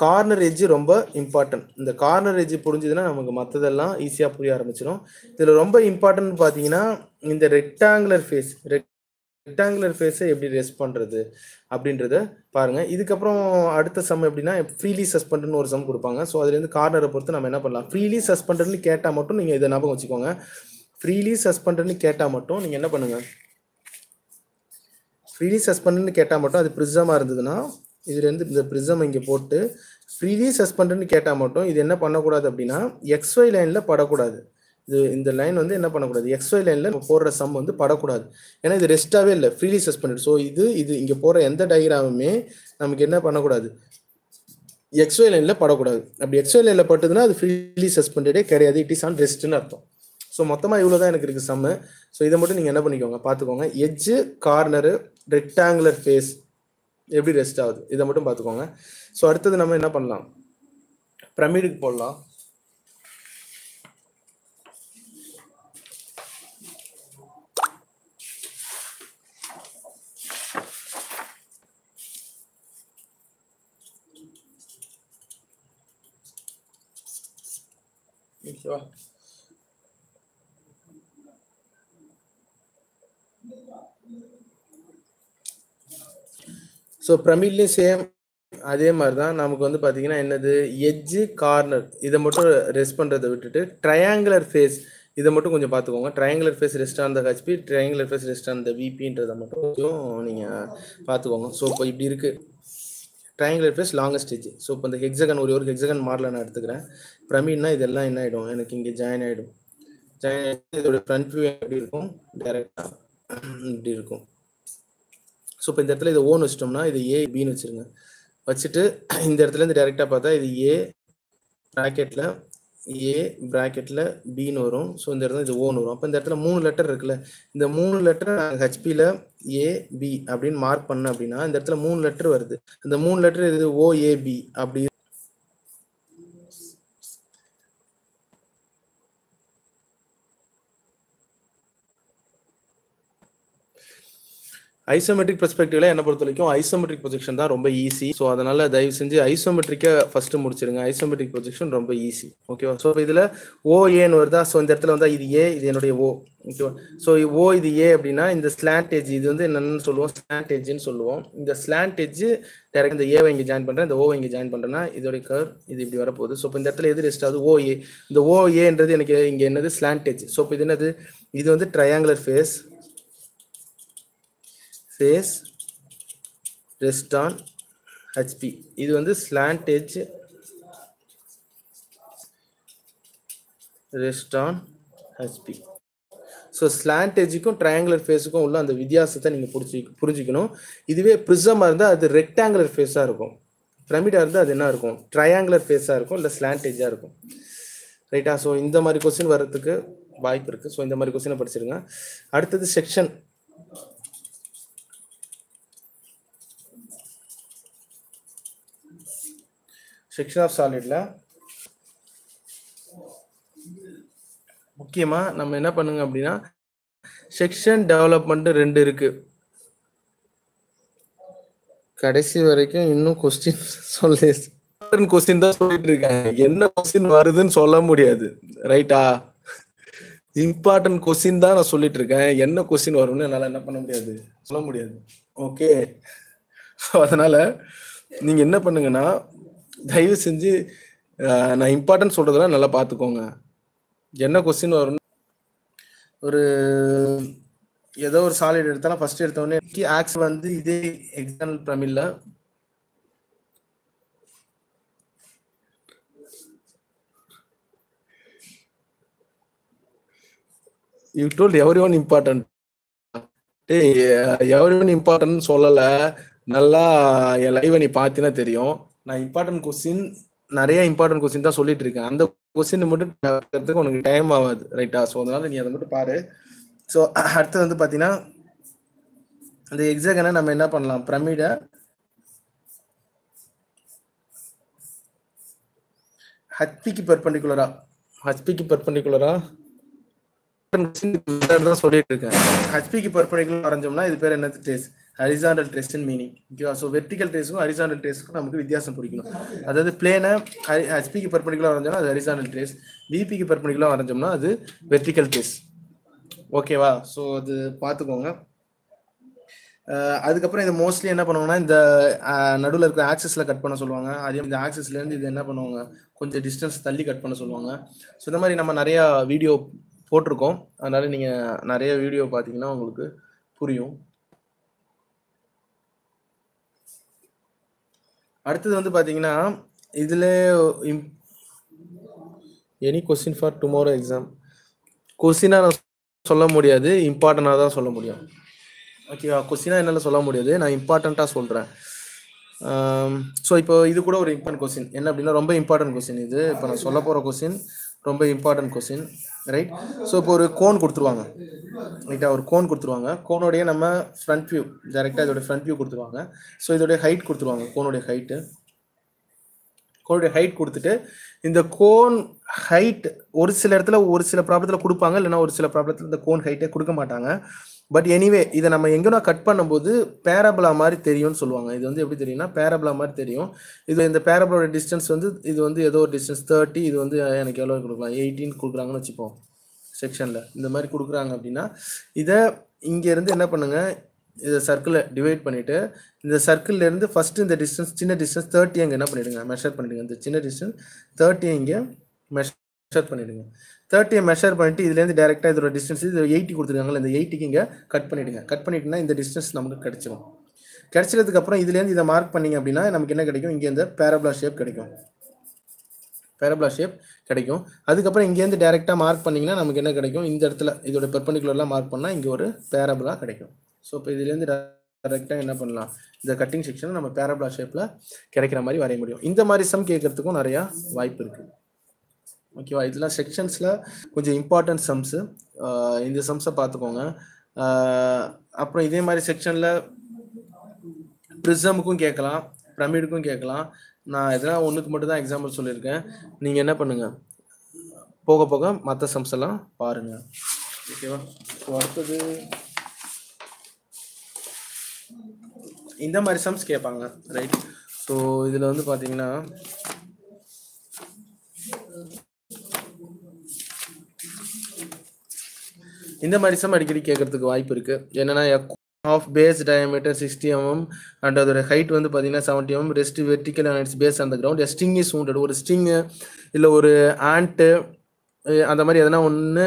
கார்னர் எஜ்ஜு ரொம்ப இம்பார்ட்டன்ட் இந்த கார்னர் எஜ்ஜு புரிஞ்சுதுன்னா நமக்கு மற்றதெல்லாம் ஈஸியாக புரிய ஆரம்பிச்சிடும் இதில் ரொம்ப இம்பார்ட்டன்ட் பார்த்தீங்கன்னா இந்த ரெக்டாங்குலர் ஃபேஸ் ரெக்டாங்குலர் ஃபேஸை எப்படி ரெஸ்ட் பண்ணுறது அப்படின்றத பாருங்கள் இதுக்கப்புறம் அடுத்த சம் எப்படின்னா ஃப்ரீலி சஸ்பெண்ட்னு ஒரு சம் கொடுப்பாங்க ஸோ அதுலேருந்து கார்னரை பொறுத்து நம்ம என்ன பண்ணலாம் ஃப்ரீலி சஸ்பெண்ட்னு கேட்டால் மட்டும் நீங்கள் இதை ஞாபகம் வச்சுக்கோங்க ஃப்ரீலி சஸ்பெண்டர்னு கேட்டால் மட்டும் நீங்கள் என்ன பண்ணுங்கள் ஃப்ரீலி சஸ்பெண்ட்னு கேட்டால் மட்டும் அது ப்ரிஸமாக இருந்ததுன்னா இதுலேருந்து இந்த ப்ரிசம் இங்கே போட்டு ஃப்ரீலி சஸ்பெண்ட்னு கேட்டால் மட்டும் இது என்ன பண்ணக்கூடாது அப்படின்னா எக்ஸ்ஒய் லைனில் படக்கூடாது இது இந்த லைன் வந்து என்ன பண்ணக்கூடாது எக்ஸ்ஒய் லைனில் நம்ம போடுற சம் வந்து படக்கூடாது ஏன்னா இது ரெஸ்ட்டாகவே இல்லை ஃப்ரீலி சஸ்பெண்டட் ஸோ இது இது இங்கே போற எந்த டயக்ராமுமே நமக்கு என்ன பண்ணக்கூடாது எக்ஸ்ஒய் லைனில் படக்கூடாது அப்படி எக்ஸ்ஒய் லைனில் பட்டுதுன்னா அது ஃப்ரீலி சஸ்பெண்டடே கிடையாது இட் இஸ் ஆன் ரெஸ்ட்னு அர்த்தம் ஸோ மொத்தமாக இவ்வளோ தான் எனக்கு இருக்குது சம்மு ஸோ இதை மட்டும் நீங்கள் என்ன பண்ணிக்கோங்க பார்த்துக்கோங்க எஜ்ஜு கார்னரு ரெக்டாங்குலர் ஃபேஸ் எப்படி ரெஸ்ட் ஆகுது இதை மட்டும் பார்த்துக்கோங்க ஸோ அடுத்தது நம்ம என்ன பண்ணலாம் பிரமிடுக்கு போடலாம் ஸோ பிரமிட்லேயும் சேம் அதே மாதிரி தான் நமக்கு வந்து பார்த்தீங்கன்னா என்னது எஜ்ஜு கார்னர் இதை மட்டும் ரெஸ்ட் பண்ணுறதை விட்டுட்டு ட்ரையாங்குலர் ஃபேஸ் இதை மட்டும் கொஞ்சம் பார்த்துக்கோங்க triangular face rest on the triangular face rest on the விபின்றதை மட்டும் கொஞ்சம் நீங்கள் பார்த்துக்கோங்க ஸோ இப்போ இப்படி இருக்குது triangular face longest edge so இப்போ இந்த ஹெக்ஸகன் ஒரு ஒரு ஹெக்ஸகன் மாடலில் நான் எடுத்துக்கிறேன் பிரமிட்னா இதெல்லாம் என்ன ஆகிடும் எனக்கு இங்கே ஜாயின் ஆகிடும் ஜாயின் ஆகிடும் இதோட ஃப்ரண்ட் வியூ எப்படி இருக்கும் டேரெக்டாக இப்படி இருக்கும் ஸோ இப்போ இந்த இடத்துல இது ஓன் வச்சிட்டோம்னா இது ஏ பின்னு வச்சுருங்க வச்சுட்டு இந்த இடத்துல இருந்து டேரெக்டாக பார்த்தா இது ஏ ப்ராக்கெட்டில் ஏ ப்ராக்கெட்டில் பின்னு வரும் ஸோ இந்த இடத்துல இது ஓன் வரும் அப்போ இந்த இடத்துல மூணு லெட்டர் இருக்குல்ல இந்த மூணு லெட்டர் ஹெச்பியில் ஏ பி அப்படின்னு மார்க் பண்ண அப்படின்னா இந்த இடத்துல மூணு லெட்டர் வருது இந்த மூணு லெட்டர் இது ஓஏபி அப்படி ஐசோமெட்ரிக் பெர்ஸ்பெக்டிவ்ல என்ன பொறுத்த வரைக்கும் ஐசோமெட்ரிக் ப்ரொஜெக்ஷன் தான் ரொம்ப ஈஸி ஸோ அதனால தயவு செஞ்சு ஐசோமெட்ரிக்கை ஃபர்ஸ்ட் முடிச்சிருங்க ஐசோமெட்ரிக் ப்ரொஜெக்ஷன் ரொம்ப ஈஸி ஓகேவா ஸோ இதுல ஓ ஏன்னு வருதா ஸோ இந்த இடத்துல வந்தா இது ஏ இது என்னுடைய ஓ ஓகேவா ஸோ ஓ இது ஏ அப்படின்னா இந்த ஸ்லாண்ட் எஜ் இது வந்து என்னன்னு சொல்லுவோம் ஸ்லாண்ட் சொல்லுவோம் இந்த ஸ்லாண்ட் எஜ் டேரக்ட் இந்த ஏவை இங்கே ஜாயின் பண்ணுறேன் இந்த ஓ இங்கே ஜாயின் பண்ணுறேன்னா இதோடைய கர் இது இப்படி வரப்போகுது ஸோ இப்போ இந்த இடத்துல எது ரெஸ்ட் ஆகுது ஓ ஏ இந்த ஓ ஏன்றது எனக்கு இங்கே என்னது ஸ்லாண்ட் எஜ் ஸோ இப்போ இது என்னது இது வந்து triangular face face rest on HP இது வந்து slant edge rest on HP so slant எஜுக்கும் triangular ஃபேஸுக்கும் உள்ள அந்த வித்தியாசத்தை நீங்கள் புரிஞ்சு புரிஞ்சுக்கணும் இதுவே ப்ரிசமாக இருந்தால் அது ரெக்டாங்குலர் ஃபேஸாக இருக்கும் ப்ரமிடாக இருந்தால் அது என்ன இருக்கும் ட்ரையாங்குலர் ஃபேஸாக இருக்கும் இல்லை ஸ்லாண்ட் எஜ்ஜாக இருக்கும் ரைட்டா ஸோ இந்த மாதிரி கொஸ்டின் வர்றதுக்கு வாய்ப்பு இருக்குது ஸோ இந்த மாதிரி கொஸ்டினை படிச்சிருங்க அடுத்தது செக்ஷன் செக்ஷன் ஆஃப் சாலிடில் முக்கியமாக நம்ம என்ன பண்ணுங்க அப்படின்னா செக்ஷன் டெவலப்மெண்ட்டு ரெண்டு இருக்குது கடைசி வரைக்கும் இன்னும் கொஸ்டின் சொல்லு கொஸ்டின் தான் சொல்லிட்டு இருக்காங்க என்ன கொஸ்டின் வருதுன்னு சொல்ல முடியாது ரைட்டா இம்பார்ட்டன்ட் கொஸ்டின் தான் நான் சொல்லிட்டு இருக்கேன் என்ன கொஸ்டின் வரும்னு என்னால் என்ன பண்ண முடியாது சொல்ல முடியாது ஓகே ஸோ அதனால நீங்கள் என்ன பண்ணுங்கன்னா தயவு செஞ்சு நான் இம்பார்ட்டன்ட் சொல்றதெல்லாம் நல்லா பார்த்துக்கோங்க என்ன கொஸ்டின் வரும் ஒரு ஏதோ ஒரு சாலிட் எடுத்தாலும் ஃபர்ஸ்ட் எடுத்தோடனே ஆக்ஸ் வந்து இதே example பிரமில்ல you told every one important every one important சொல்லலை நல்லா என் லைவை நீ பார்த்தீங்கன்னா தெரியும் நான் இம்பார்ட்டன்ட் கொஸ்டின் நிறைய இம்பார்ட்டன்ட் கொஸ்டின் தான் சொல்லிட்டு இருக்கேன் அந்த கொஸ்டின் மட்டும் உனக்கு டைம் ஆகாது ரைட்டா ஸோ அதனால நீ அதை மட்டும் பாரு ஸோ அடுத்தது வந்து பார்த்தீங்கன்னா அந்த எக்ஸாகனை நம்ம என்ன பண்ணலாம் பிரமிட ஹச்பிக்கு பெர்பண்டிகுலரா ஹச்பிக்கு பெர்பண்டிகுலரா சொல்லிட்டு இருக்கேன் ஹச்பிக்கு பெர்பண்டிகுலர் வரைஞ்சோம்னா இது பேர் என்ன டேஸ்ட் ஹரிசாண்டல் ட்ரெஸ்ன்னு மீனிங் ஓகேவா ஸோ வெர்டிகல் ட்ரேஸுக்கும் ஹரிசாண்டல் ட்ரேஸுக்கும் நமக்கு வித்தியாசம் பிடிக்கணும் அதாவது பிளேனை ஹெச்பிக்கு பர்பனிக்குலாம் வரைஞ்சோம்னா அது ஹரிசாண்டல் ட்ரேஸ் விபிக்கு பர்பனிக்குலாம் வரைஞ்சோம்னா அது வெர்டிகல் ட்ரேஸ் ஓகேவா ஸோ அது பார்த்துக்கோங்க அதுக்கப்புறம் இதை மோஸ்ட்லி என்ன பண்ணுவாங்கன்னா இந்த நடுவில் இருக்கிற ஆக்சஸில் கட் பண்ண சொல்லுவாங்க அதே இந்த ஆக்சஸ்லேருந்து இது என்ன பண்ணுவாங்க கொஞ்சம் டிஸ்டன்ஸ் தள்ளி கட் பண்ண சொல்லுவாங்க ஸோ இந்த மாதிரி நம்ம நிறையா வீடியோ போட்டிருக்கோம் அதனால் நீங்கள் நிறைய வீடியோ பார்த்தீங்கன்னா உங்களுக்கு புரியும் அடுத்தது வந்து பார்த்தீங்கன்னா இதில் any question for tomorrow exam கொஸ்டினாக நான் சொல்ல முடியாது இம்பார்ட்டண்டாக தான் சொல்ல முடியும் ஓகேவா கொஸ்டினாக என்னால் சொல்ல முடியாது நான் இம்பார்ட்டண்ட்டாக சொல்கிறேன் ஸோ இப்போ இது கூட ஒரு இம்பார்ட்டன்ட் கொஸ்டின் என்ன அப்படின்னா ரொம்ப இம்பார்ட்டன்ட் கொஸ்டின் இது இப்போ நான் சொல்ல போகிற கொஸ்டின் ரொம்ப இம்பார்ட்டன்ட் கொஸ்டின் ரைட் ஸோ இப்போ ஒரு கோன் கொடுத்துருவாங்க ரைட்டாக ஒரு கோன் கொடுத்துருவாங்க கோனோடைய நம்ம ஃப்ரண்ட் வியூ டேரெக்டாக இதோட ஃப்ரண்ட் வியூ கொடுத்துருவாங்க ஸோ இதோடைய ஹைட் கொடுத்துருவாங்க கோனுடைய ஹைட்டு கோனுடைய ஹைட் கொடுத்துட்டு இந்த கோன் ஹைட் ஒரு சில இடத்துல ஒரு சில ப்ராப்ளத்தில் கொடுப்பாங்க இல்லைனா ஒரு சில ப்ராப்ளத்தில் இந்த கோன் ஹைட்டே கொடுக்க மாட்டாங்க பட் எனிவே இதை நம்ம எங்கன்னா கட் பண்ணும்போது பேரபிளா மாதிரி தெரியும்னு சொல்லுவாங்க இது வந்து எப்படி தெரியும்னா பேரபிளா மாதிரி தெரியும் இது இந்த பேரபிளோட டிஸ்டன்ஸ் வந்து இது வந்து ஏதோ ஒரு டிஸ்டன்ஸ் தேர்ட்டி இது வந்து எனக்கு எவ்வளோ கொடுக்கலாம் எயிட்டின்னு கொடுக்குறாங்கன்னு வச்சுப்போம் செக்ஷனில் இந்த மாதிரி கொடுக்குறாங்க அப்படின்னா இதை இங்கேருந்து என்ன பண்ணுங்கள் இதை சர்க்கிளை டிவைட் பண்ணிவிட்டு இந்த சர்க்கிள்லேருந்து ஃபஸ்ட்டு இந்த டிஸ்டன்ஸ் சின்ன டிஸ்டன்ஸ் தேர்ட்டி அங்கே என்ன பண்ணிவிடுங்க மெஷர் பண்ணிவிடுங்க இந்த சின்ன டிஸ்டன்ஸ் தேர்ட்டி இங்கே மெஷர் மெஷர் பண்ணிடுங்க தேர்ட்டியை மெஷர் பண்ணிட்டு இதுலேருந்து டேரெக்டாக இதோட டிஸ்டன்ஸ் இது எயிட்டி கொடுத்துருக்காங்களா இந்த எயிட்டிக்கு இங்கே கட் பண்ணிவிடுங்க கட் பண்ணிட்டுனா இந்த டிஸ்டன்ஸ் நமக்கு கிடச்சிரும் கிடச்சதுக்கப்புறம் இதுலேருந்து இதை மார்க் பண்ணிங்க அப்படின்னா நமக்கு என்ன கிடைக்கும் இங்கே இந்த பேரபிளா ஷேப் கிடைக்கும் பேரபிளா ஷேப் கிடைக்கும் அதுக்கப்புறம் இங்கேருந்து டேரெக்டாக மார்க் பண்ணிங்கன்னா நமக்கு என்ன கிடைக்கும் இந்த இடத்துல இதோட பெர்பண்டிகுலர்லாம் மார்க் பண்ணால் இங்கே ஒரு பேரபிளா கிடைக்கும் ஸோ இப்போ இதுலேருந்து டேரெக்டாக என்ன பண்ணலாம் இந்த கட்டிங் செக்ஷனை நம்ம பேரபிளா ஷேப்பில் கிடைக்கிற மாதிரி வரைய முடியும் இந்த மாதிரி சம் கேட்கறதுக்கும் நிறையா வாய்ப்பு இருக்குது ஓகேவா இதெல்லாம் செக்ஷன்ஸில் கொஞ்சம் இம்பார்ட்டன்ட் சம்ஸு இந்த சம்ஸை பார்த்துக்கோங்க அப்புறம் இதே மாதிரி செக்ஷனில் ப்ரிசமுக்கும் கேட்கலாம் பிரமிடுக்கும் கேட்கலாம் நான் இதெல்லாம் ஒன்றுக்கு மட்டும் தான் எக்ஸாம்பிள் சொல்லியிருக்கேன் நீங்கள் என்ன பண்ணுங்கள் போக போக மற்ற சம்ஸ் எல்லாம் பாருங்கள் ஓகேவா அடுத்தது இந்த மாதிரி சம்ஸ் கேட்பாங்க ரைட் ஸோ இதில் வந்து பார்த்தீங்கன்னா இந்த மாதிரி சம் அடிக்கடி கேட்கறதுக்கு வாய்ப்பு இருக்கு என்னன்னா of base diameter sixty mm and அதோட ஹைட் வந்து பார்த்தீங்கன்னா seventy mm rest vertical and its base அந்த கிரவுண்ட் ஸ்டிங் இஸ் ஊண்டட் ஒரு ஸ்டிங் இல்லை ஒரு ஆண்ட்டு அந்த மாதிரி எதனா ஒன்று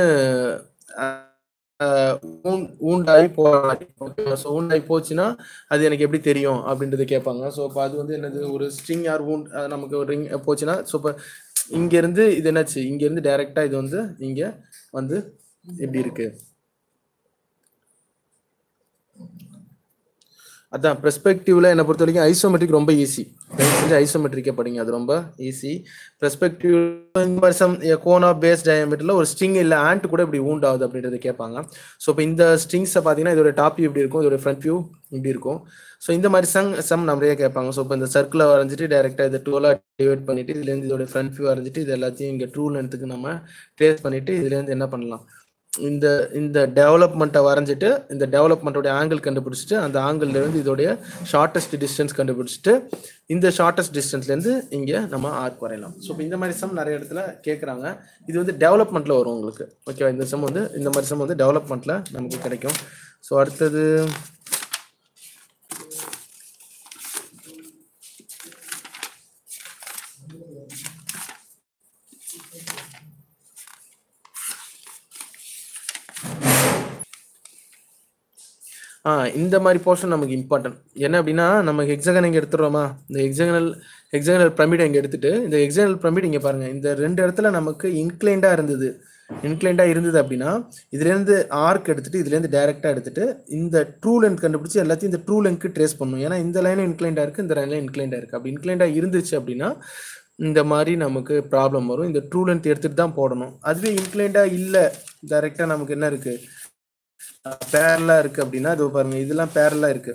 ஊண்டாகி போகலாம் ஸோ ஊண்டாகி போச்சுன்னா அது எனக்கு எப்படி தெரியும் அப்படின்றது கேட்பாங்க ஸோ இப்போ அது வந்து என்னது ஒரு ஸ்ட்ரிங் ஆர் ஊண்ட் நமக்கு ஒரு ரிங் போச்சுன்னா ஸோ இப்போ இங்கேருந்து இது என்னாச்சு இங்கேருந்து டைரெக்டாக இது வந்து இங்கே வந்து எப்படி இருக்கு அதான் பெர்ஸ்பெக்டிவ்ல என்னை பொறுத்த வரைக்கும் ஐசோமெட்ரிக் ரொம்ப ஈஸி தயவு செஞ்சு ஐசோமெட்ரிக்கே படிங்க அது ரொம்ப ஈஸி பெர்ஸ்பெக்டிவ் இன்வர்சம் கோனா பேஸ் டயமீட்டர்ல ஒரு ஸ்ட்ரிங் இல்லை ஆண்ட் கூட இப்படி ஊண்ட் ஆகுது அப்படின்றத கேட்பாங்க ஸோ இப்போ இந்த ஸ்ட்ரிங்ஸை பார்த்தீங்கன்னா இதோட டாப் எப்படி இப்படி இருக்கும் இதோட ஃப்ரண்ட் வியூ இப்படி இருக்கும் ஸோ இந்த மாதிரி சங் சம் நிறைய கேட்பாங்க ஸோ இப்போ இந்த சர்க்கிளை வரைஞ்சிட்டு டேரெக்டாக இதை டூலா டிவைட் பண்ணிட்டு இதுலேருந்து இதோட ஃப்ரண்ட் வியூ வரைஞ்சிட்டு இது எல்லாத்தையும் இங்கே ட்ரூல் எடுத்துக்கு நம்ம ட்ரேஸ் பண்ணிட்டு இதுல இருந்து என்ன பண்ணலாம் இந்த இந்த டெவலப்மெண்ட்டை வரைஞ்சிட்டு இந்த டெவலப்மெண்ட்டோடைய ஆங்கிள் கண்டுபிடிச்சிட்டு அந்த ஆங்கிள்லேருந்து இதோடைய ஷார்ட்டஸ்ட் டிஸ்டன்ஸ் கண்டுபிடிச்சிட்டு இந்த ஷார்ட்டஸ்ட் டிஸ்டன்ஸ்லேருந்து இங்கே நம்ம ஆர்க் வரையலாம் ஸோ இப்போ இந்த மாதிரி சம் நிறைய இடத்துல கேட்குறாங்க இது வந்து டெவலப்மெண்ட்டில் வரும் உங்களுக்கு ஓகேவா இந்த சம் வந்து இந்த மாதிரி சம் வந்து டெவலப்மெண்ட்டில் நமக்கு கிடைக்கும் ஸோ அடுத்தது ஆ இந்த மாதிரி போர்ஷன் நமக்கு இம்பார்ட்டன்ட் என்ன அப்படின்னா நம்ம எக்ஸகன் இங்கே எடுத்துடுறோமா இந்த எக்ஸகனல் எக்ஸகனல் பிரமிட் இங்கே எடுத்துட்டு இந்த ஹெக்ஸகனல் பிரமிட் இங்கே பாருங்கள் இந்த ரெண்டு இடத்துல நமக்கு இன்க்ளைண்டாக இருந்தது இன்க்ளைண்டாக இருந்தது அப்படின்னா இதுலேருந்து ஆர்க் எடுத்துட்டு இதுலேருந்து டைரெக்டாக எடுத்துட்டு இந்த ட்ரூ லென்த் கண்டுபிடிச்சி எல்லாத்தையும் இந்த ட்ரூ லென்த்க்கு ட்ரேஸ் பண்ணணும் ஏன்னா இந்த லைனும் இன்க்ளைண்டாக இருக்குது இந்த லைனில் இன்க்ளைண்டாக இருக்குது அப்படி இன்க்ளைண்டாக இருந்துச்சு அப்படின்னா இந்த மாதிரி நமக்கு ப்ராப்ளம் வரும் இந்த ட்ரூ லென்த் எடுத்துகிட்டு தான் போடணும் அதுவே இன்க்ளைண்டாக இல்லை டைரெக்டாக நமக்கு என்ன இருக்குது பேரலா இருக்கு அப்படின்னா இது பாருங்க இதெல்லாம் பேரலா இருக்கு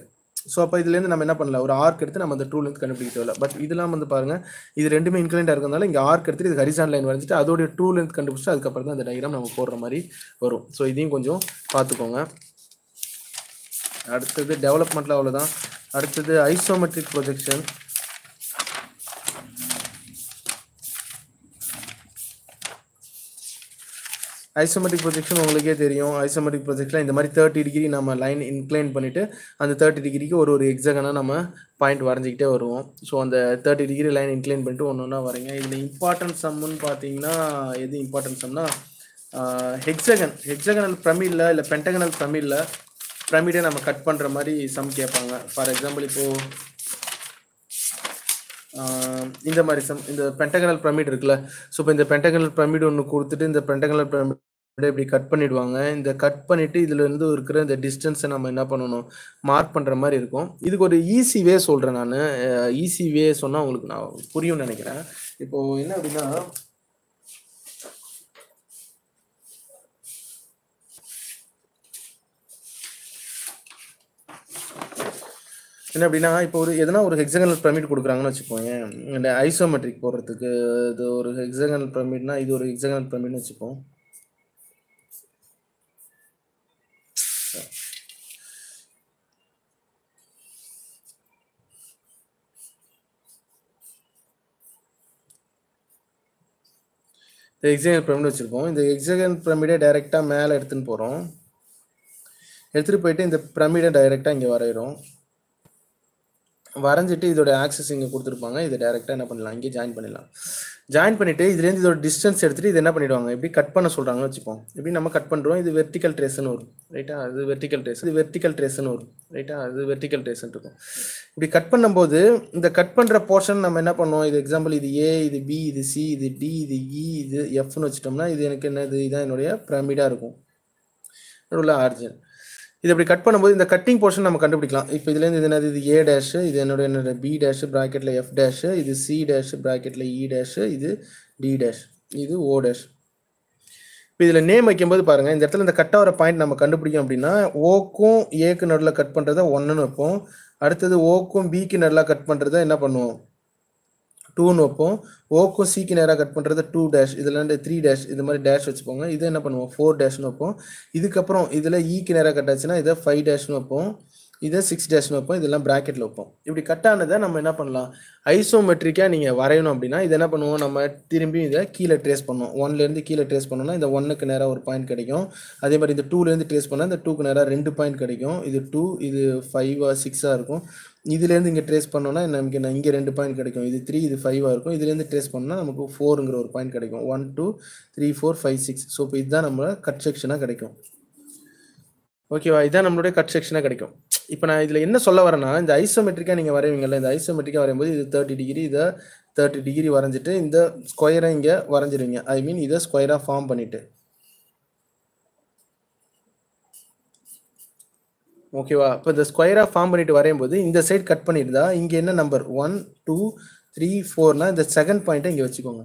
ஸோ அப்போ இதுலேருந்து நம்ம என்ன பண்ணல ஒரு ஆர்க் எடுத்து நம்ம அந்த டூ லென்த் கண்டுபிடிக்க தேவையில்ல பட் இதெல்லாம் வந்து பாருங்க இது ரெண்டுமே இன்க்ளைண்டாக இருக்கிறதுனால இங்கே ஆர்க் எடுத்துட்டு இது ஹரிசான் லைன் வரைஞ்சிட்டு அதோடைய டூ லென்த் கண்டுபிடிச்சு அதுக்கப்புறம் தான் அந்த டயக்ராம் நம்ம போடுற மாதிரி வரும் ஸோ இதையும் கொஞ்சம் பார்த்துக்கோங்க அடுத்தது டெவலப்மெண்ட்டில் அவ்வளோதான் அடுத்தது ஐசோமெட்ரிக் ப்ரொஜெக்ஷன் ஐசோமெட்ரிக் ப்ரொஜெக்ஷன் உங்களுக்கே தெரியும் ஐசோமெட்ரிக் ப்ரொஜெக்ஷனில் இந்த மாதிரி தேர்ட்டி டிகிரி நம்ம லைன் இன்க்ளைன் பண்ணிவிட்டு அந்த தேர்ட்டி டிகிரிக்கு ஒரு ஒரு எக்ஸகனாக நம்ம பாயிண்ட் வரைஞ்சிக்கிட்டே வருவோம் ஸோ அந்த தேர்ட்டி டிகிரி லைன் இன்க்ளைன் பண்ணிட்டு ஒன்று ஒன்றா வரீங்க இதில் இம்பார்ட்டன்ட் சம்முன்னு பார்த்தீங்கன்னா எது இம்பார்ட்டன் சம்னா ஹெக்ஸகன் ஹெக்ஸகனல் பிரமிடில் இல்லை பென்டகனல் ப்ரமிடில் பிரமிடை நம்ம கட் பண்ணுற மாதிரி சம் கேட்பாங்க ஃபார் எக்ஸாம்பிள் இப்போது இந்த மாதிரி சம் இந்த பென்டகனல் பிரமிட் இருக்குல்ல ஸோ இப்போ இந்த பென்டகனல் பிரமிட் ஒன்று கொடுத்துட்டு இந்த பென்டகனல் பிரமிட் இப்படி கட் பண்ணிடுவாங்க இந்த கட் பண்ணிட்டு இதுல இருந்து இருக்கிற இந்த டிஸ்டன்ஸை நம்ம என்ன பண்ணணும் மார்க் பண்ற மாதிரி இருக்கும் இதுக்கு ஒரு ஈஸி வே சொல்றேன் நான் ஈஸி வே சொன்னா உங்களுக்கு நான் புரியும்னு நினைக்கிறேன் இப்போ என்ன அப்படின்னா என்ன அப்படின்னா இப்போ ஒரு எதனா ஒரு ஹெக்ஸகனல் பிரமிட் கொடுக்குறாங்கன்னு வச்சுக்கோங்க இந்த ஐசோமெட்ரிக் போடுறதுக்கு இது ஒரு ஹெக்ஸகனல் பிரமிட்னா இது ஒரு ஹெக்ஸகனல் பிரமிட்னு வச்சுப்போம் இந்த எக்ஸகன் பிரமிட் வச்சுருக்கோம் இந்த எக்ஸகன் பிரமிடை டைரெக்டாக மேலே எடுத்துன்னு போகிறோம் எடுத்துகிட்டு போயிட்டு இந்த பிரமிடை டைரெக்டாக இங்கே வரைகிறோம் வரைஞ்சிட்டு இதோட ஆக்சஸ் இங்கே கொடுத்துருப்பாங்க இதை டேரெக்டாக என்ன பண்ணலாம் இங்கே ஜாயின் பண்ணிடலாம் ஜாயின் பண்ணிவிட்டு இதுலேருந்து இதோட டிஸ்டன்ஸ் எடுத்துகிட்டு இது என்ன பண்ணிவிடுவாங்க எப்படி கட் பண்ண சொல்கிறாங்கன்னு வச்சுப்போம் எப்படி நம்ம கட் பண்ணுறோம் இது வெர்டிக்கல் ட்ரேஸ்னு வரும் ரைட்டா அது வெர்டிக்கல் ட்ரேஸ் இது வெர்டிக்கல் ட்ரேஸ்னு வரும் ரைட்டா அது வெர்டிக்கல் ட்ரேஸ்னு இருக்கும் இப்படி கட் பண்ணும்போது இந்த கட் பண்ணுற போர்ஷன் நம்ம என்ன பண்ணுவோம் இது எக்ஸாம்பிள் இது ஏ இது பி இது சி இது டி இது இ e, இது எஃப்னு வச்சுட்டோம்னா இது எனக்கு என்ன இதுதான் என்னுடைய பிரமிடாக இருக்கும் நடுவில் ஆர்ஜின் இது அப்படி கட் பண்ணும்போது இந்த கட்டிங் போர்ஷன் நம்ம கண்டுபிடிக்கலாம் இப்போ இதுலேருந்து இது என்னது இது ஏ டேஷ் இது என்னோட என்னோட பி டேஷ் ப்ராக்கெட்டில் எஃப் டேஷ் இது சி டேஷ் ப்ராக்கெட்டில் இ டேஷ் இது டி டேஷ் இது ஓ டேஷ் இப்போ இதில் நேம் வைக்கும்போது பாருங்கள் இந்த இடத்துல இந்த கட் ஆகிற பாயிண்ட் நம்ம கண்டுபிடிக்கும் அப்படின்னா ஓக்கும் ஏக்கு நடுவில் கட் பண்ணுறத ஒன்றுன்னு வைப்போம் அடுத்தது ஓக்கும் பிக்கு நடுவில் கட் பண்ணுறத என்ன பண்ணுவோம் டூன்னு வைப்போம் ஓக்கும் சிக்கு நேராக கட் பண்ணுறது டூ டேஷ் இதில் த்ரீ டேஷ் இது மாதிரி டேஷ் வச்சுக்கோங்க இது என்ன பண்ணுவோம் ஃபோர் டேஷ்னு வைப்போம் இதுக்கப்புறம் இதில் ஈக்கு e நேராக கட் ஆச்சுன்னா இதை ஃபைவ் டேஷ்னு வைப்போம் இதை சிக்ஸ் டேஷ்னு வைப்போம் இதெல்லாம் ப்ராக்கெட்டில் வைப்போம் இப்படி கட் ஆனதை நம்ம என்ன பண்ணலாம் ஐசோமெட்ரிக்காக நீங்கள் வரையணும் அப்படின்னா இதை என்ன பண்ணுவோம் நம்ம திரும்பி இதை கீழே ட்ரேஸ் பண்ணுவோம் ஒன்லேருந்து கீழே ட்ரேஸ் பண்ணோம்னா இந்த ஒன்னுக்கு நேராக ஒரு பாயிண்ட் கிடைக்கும் அதே மாதிரி இந்த டூலேருந்து ட்ரேஸ் பண்ணால் இந்த டூக்கு நேராக ரெண்டு பாயிண்ட் கிடைக்கும் இது டூ இது ஃபைவாக சிக்ஸாக இருக்கும் இதுலேருந்து இங்கே ட்ரேஸ் பண்ணோன்னா நமக்கு நான் இங்கே ரெண்டு பாயிண்ட் கிடைக்கும் இது த்ரீ இது ஃபைவாக இருக்கும் இதுலேருந்து ட்ரேஸ் பண்ணால் நமக்கு ஃபோருங்கிற ஒரு பாயிண்ட் கிடைக்கும் one two three four five six so இப்போ இதுதான் நம்மளோட கட் செக்ஷனாக கிடைக்கும் ஓகேவா இதான் நம்மளுடைய கட் செக்ஷனாக கிடைக்கும் இப்போ நான் இதில் என்ன சொல்ல வரேன்னா இந்த ஐசோமெட்ரிக்காக நீங்கள் வரைவீங்கல்ல இந்த ஐசோமெட்ரிக்காக வரையும்போது இது தேர்ட்டி டிகிரி இதை தேர்ட்டி டிகிரி வரைஞ்சிட்டு இந்த ஸ்கொயரை இங்கே வரைஞ்சிருவீங்க ஐ மீன் இதை ஸ்கொயராக ஃபார்ம் பண்ணிவிட்டு ஓகேவா இப்போ இந்த ஸ்கொயராக ஃபார்ம் பண்ணிட்டு வரையும் போது இந்த சைடு கட் தான் இங்கே என்ன நம்பர் ஒன் டூ த்ரீ ஃபோர்னால் இந்த செகண்ட் பாயிண்ட்டை இங்கே வச்சுக்கோங்க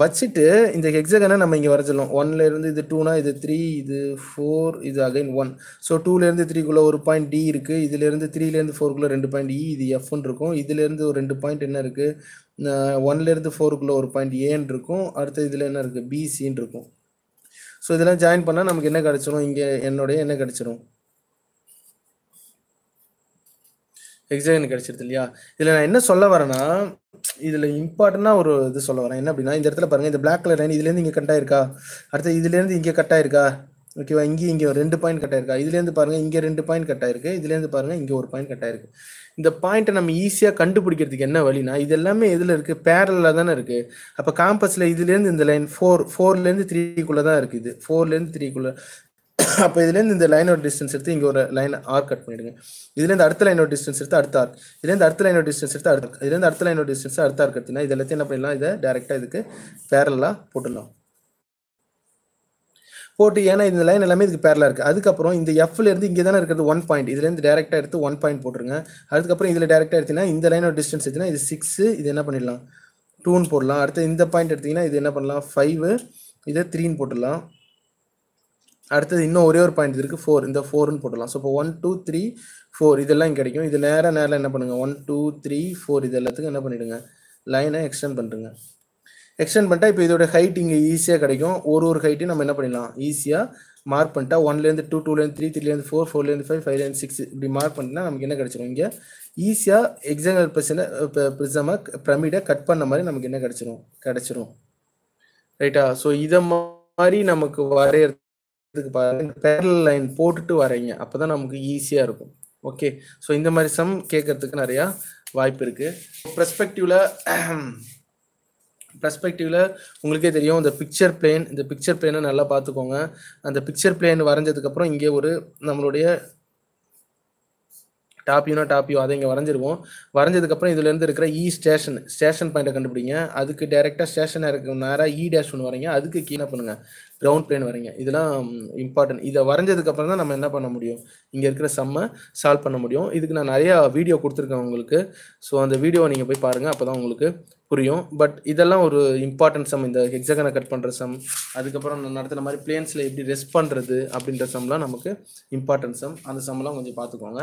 வச்சுட்டு இந்த ஹெக்ஸகனை நம்ம இங்கே வரைச்சிடலாம் ஒன்ல இருந்து இது டூனா இது த்ரீ இது ஃபோர் இது அகைன் ஒன் ஸோ டூலேருந்து த்ரீக்குள்ளே ஒரு பாயிண்ட் டி இருக்குது இதுலேருந்து த்ரீலேருந்து ஃபோருக்குள்ளே ரெண்டு பாயிண்ட் இ e, இது எஃப்னு இருக்கும் இதுலேருந்து ஒரு ரெண்டு பாயிண்ட் என்ன இருக்குது ஒன்லேருந்து ஃபோருக்குள்ளே ஒரு பாயிண்ட் ஏன்னு இருக்கும் அடுத்து இதில் என்ன இருக்குது பிசின்னு இருக்கும் ஸோ இதெல்லாம் ஜாயின் பண்ணால் நமக்கு என்ன கிடச்சிரும் இங்கே என்னுடைய என்ன கிடச்சிரும் எக்ஸாம் கிடைச்சிருது இல்லையா இதில் நான் என்ன சொல்ல வரேன்னா இதில் இம்பார்ட்டண்டாக ஒரு இது சொல்ல வரேன் என்ன அப்படின்னா இந்த இடத்துல பாருங்கள் இந்த பிளாக் கலர் லைன் இதுலேருந்து இங்கே கட் ஆயிருக்கா அடுத்து இதுலேருந்து இங்கே கட் ஆயிருக்கா ஓகேவா இங்கே இங்கே ரெண்டு பாயிண்ட் கட் ஆயிருக்கா இதுலேருந்து பாருங்கள் இங்கே ரெண்டு பாயிண்ட் கட் ஆயிருக்கு இதுலேருந்து பாருங்கள் இங்கே ஒரு பாயிண்ட் கட் ஆயிருக்கு இந்த பாயிண்ட்டை நம்ம ஈஸியாக கண்டுபிடிக்கிறதுக்கு என்ன வழினா இது எல்லாமே இதில் இருக்குது பேரலில் தானே இருக்குது அப்போ காம்பஸில் இதுலேருந்து இந்த லைன் ஃபோர் ஃபோர்லேருந்து த்ரீக்குள்ளே தான் இருக்குது ஃபோர்லேருந்து த்ரீக்குள்ளே அப்போ இதுலேருந்து இந்த லைனோட டிஸ்டன்ஸ் எடுத்து இங்கே ஒரு லைன் ஆர் கட் பண்ணிவிடுங்க இதுலேருந்து அடுத்த லைனோட டிஸ்டன்ஸ் எடுத்து அடுத்த ஆர்க் இதுலேருந்து அடுத்த லைனோட டிஸ்டன்ஸ் எடுத்து அடுத்த இதுலேருந்து அடுத்த ஒரு டிஸ்டன்ஸ் அடுத்த ஆர்க் எடுத்தீங்கன்னா இதில் என்ன பண்ணலாம் இதை டேரெக்டாக இதுக்கு பேரலாக போட்டுடலாம் போட்டு ஏன்னா இந்த லைன் எல்லாமே இதுக்கு பேரலாக இருக்குது அதுக்கப்புறம் இந்த எஃப்லேருந்து இங்கே தானே இருக்கிறது ஒன் பாயிண்ட் இதுலேருந்து டேரெக்டாக எடுத்து ஒன் பாயிண்ட் போட்டுருங்க அதுக்கப்புறம் இதில் டேரெக்டாக எடுத்தீங்கன்னா இந்த லைனோட டிஸ்டன்ஸ் எடுத்தீங்கன்னா இது சிக்ஸ் இது என்ன பண்ணிடலாம் டூன்னு போடலாம் அடுத்து இந்த பாயிண்ட் எடுத்திங்கன்னா இது என்ன பண்ணலாம் ஃபைவ் இதை த்ரீன்னு போட்டுடலாம் அடுத்தது இன்னும் ஒரே ஒரு பாயிண்ட் இருக்குது ஃபோர் இந்த ஃபோர்னு போட்டலாம் ஸோ இப்போ ஒன் டூ த்ரீ ஃபோர் இதெல்லாம் கிடைக்கும் இது நேராக நேரம் என்ன பண்ணுங்கள் ஒன் டூ த்ரீ ஃபோர் இது எல்லாத்துக்கும் என்ன பண்ணிவிடுங்க லைனை எக்ஸ்டெண்ட் பண்ணுறங்க எக்ஸ்டெண்ட் பண்ணிட்டா இப்போ இதோட ஹைட் இங்கே ஈஸியாக கிடைக்கும் ஒரு ஒரு ஹைட்டையும் நம்ம என்ன பண்ணிடலாம் ஈஸியாக மார்க் பண்ணிட்டா ஒன்லேருந்து டூ டூலேருந்து த்ரீ த்ரீலேருந்து ஃபோர் ஃபோர்லேருந்து ஃபைவ் ஃபைவ்லேருந்து சிக்ஸ் இப்படி மார்க் பண்ணிட்டா நமக்கு என்ன கிடச்சிரும் இங்கே ஈஸியாக எக்ஸாம்பிள் பிரச்சனை பிரிசமாக ப்ரமிடை கட் பண்ண மாதிரி நமக்கு என்ன கிடச்சிரும் கிடச்சிரும் ரைட்டா ஸோ இதை மாதிரி நமக்கு வரையறது இதுக்கு பாருங்க பேரல் லைன் போட்டுட்டு வரீங்க அப்போதான் நமக்கு ஈஸியாக இருக்கும் ஓகே ஸோ இந்த மாதிரி சம் கேட்கறதுக்கு நிறையா வாய்ப்பு இருக்கு ப்ரெஸ்பெக்டிவ்ல பெர்ஸ்பெக்டிவ்ல உங்களுக்கே தெரியும் இந்த பிக்சர் பிளேன் இந்த பிக்சர் பிளேனை நல்லா பார்த்துக்கோங்க அந்த பிக்சர் பிளேன் வரைஞ்சதுக்கப்புறம் இங்கே ஒரு நம்மளுடைய டாப்பியூனா டாப்பியூ அதை இங்கே வரைஞ்சிருவோம் வரைஞ்சதுக்கப்புறம் இதுலேருந்து இருக்கிற இ ஸ்டேஷன் ஸ்டேஷன் பாயிண்ட்டை கண்டுபிடிங்க அதுக்கு டேரெக்டாக ஸ்டேஷனாக இருக்க நேராக இ e டேஷ் ஒன்று வரீங்க அதுக்கு கீழே பண்ணுங்கள் கிரவுண்ட் பிளேன் வரீங்க இதெல்லாம் இம்பார்ட்டன்ட் இதை வரைஞ்சதுக்கப்புறம் தான் நம்ம என்ன பண்ண முடியும் இங்கே இருக்கிற செம்மை சால்வ் பண்ண முடியும் இதுக்கு நான் நிறையா வீடியோ கொடுத்துருக்கேன் உங்களுக்கு ஸோ அந்த வீடியோவை நீங்கள் போய் பாருங்கள் அப்போ தான் உங்களுக்கு புரியும் பட் இதெல்லாம் ஒரு இம்பார்ட்டன்ட் சம் இந்த ஹெக்ஸகனை கட் பண்ணுற சம் அதுக்கப்புறம் நான் நடத்துகிற மாதிரி பிளேன்ஸில் எப்படி ரெஸ்ட் பண்ணுறது அப்படின்ற சம்லாம் நமக்கு இம்பார்ட்டன்ட் சம் அந்த சம்லாம் கொஞ்சம் பார்த்துக்கோங்க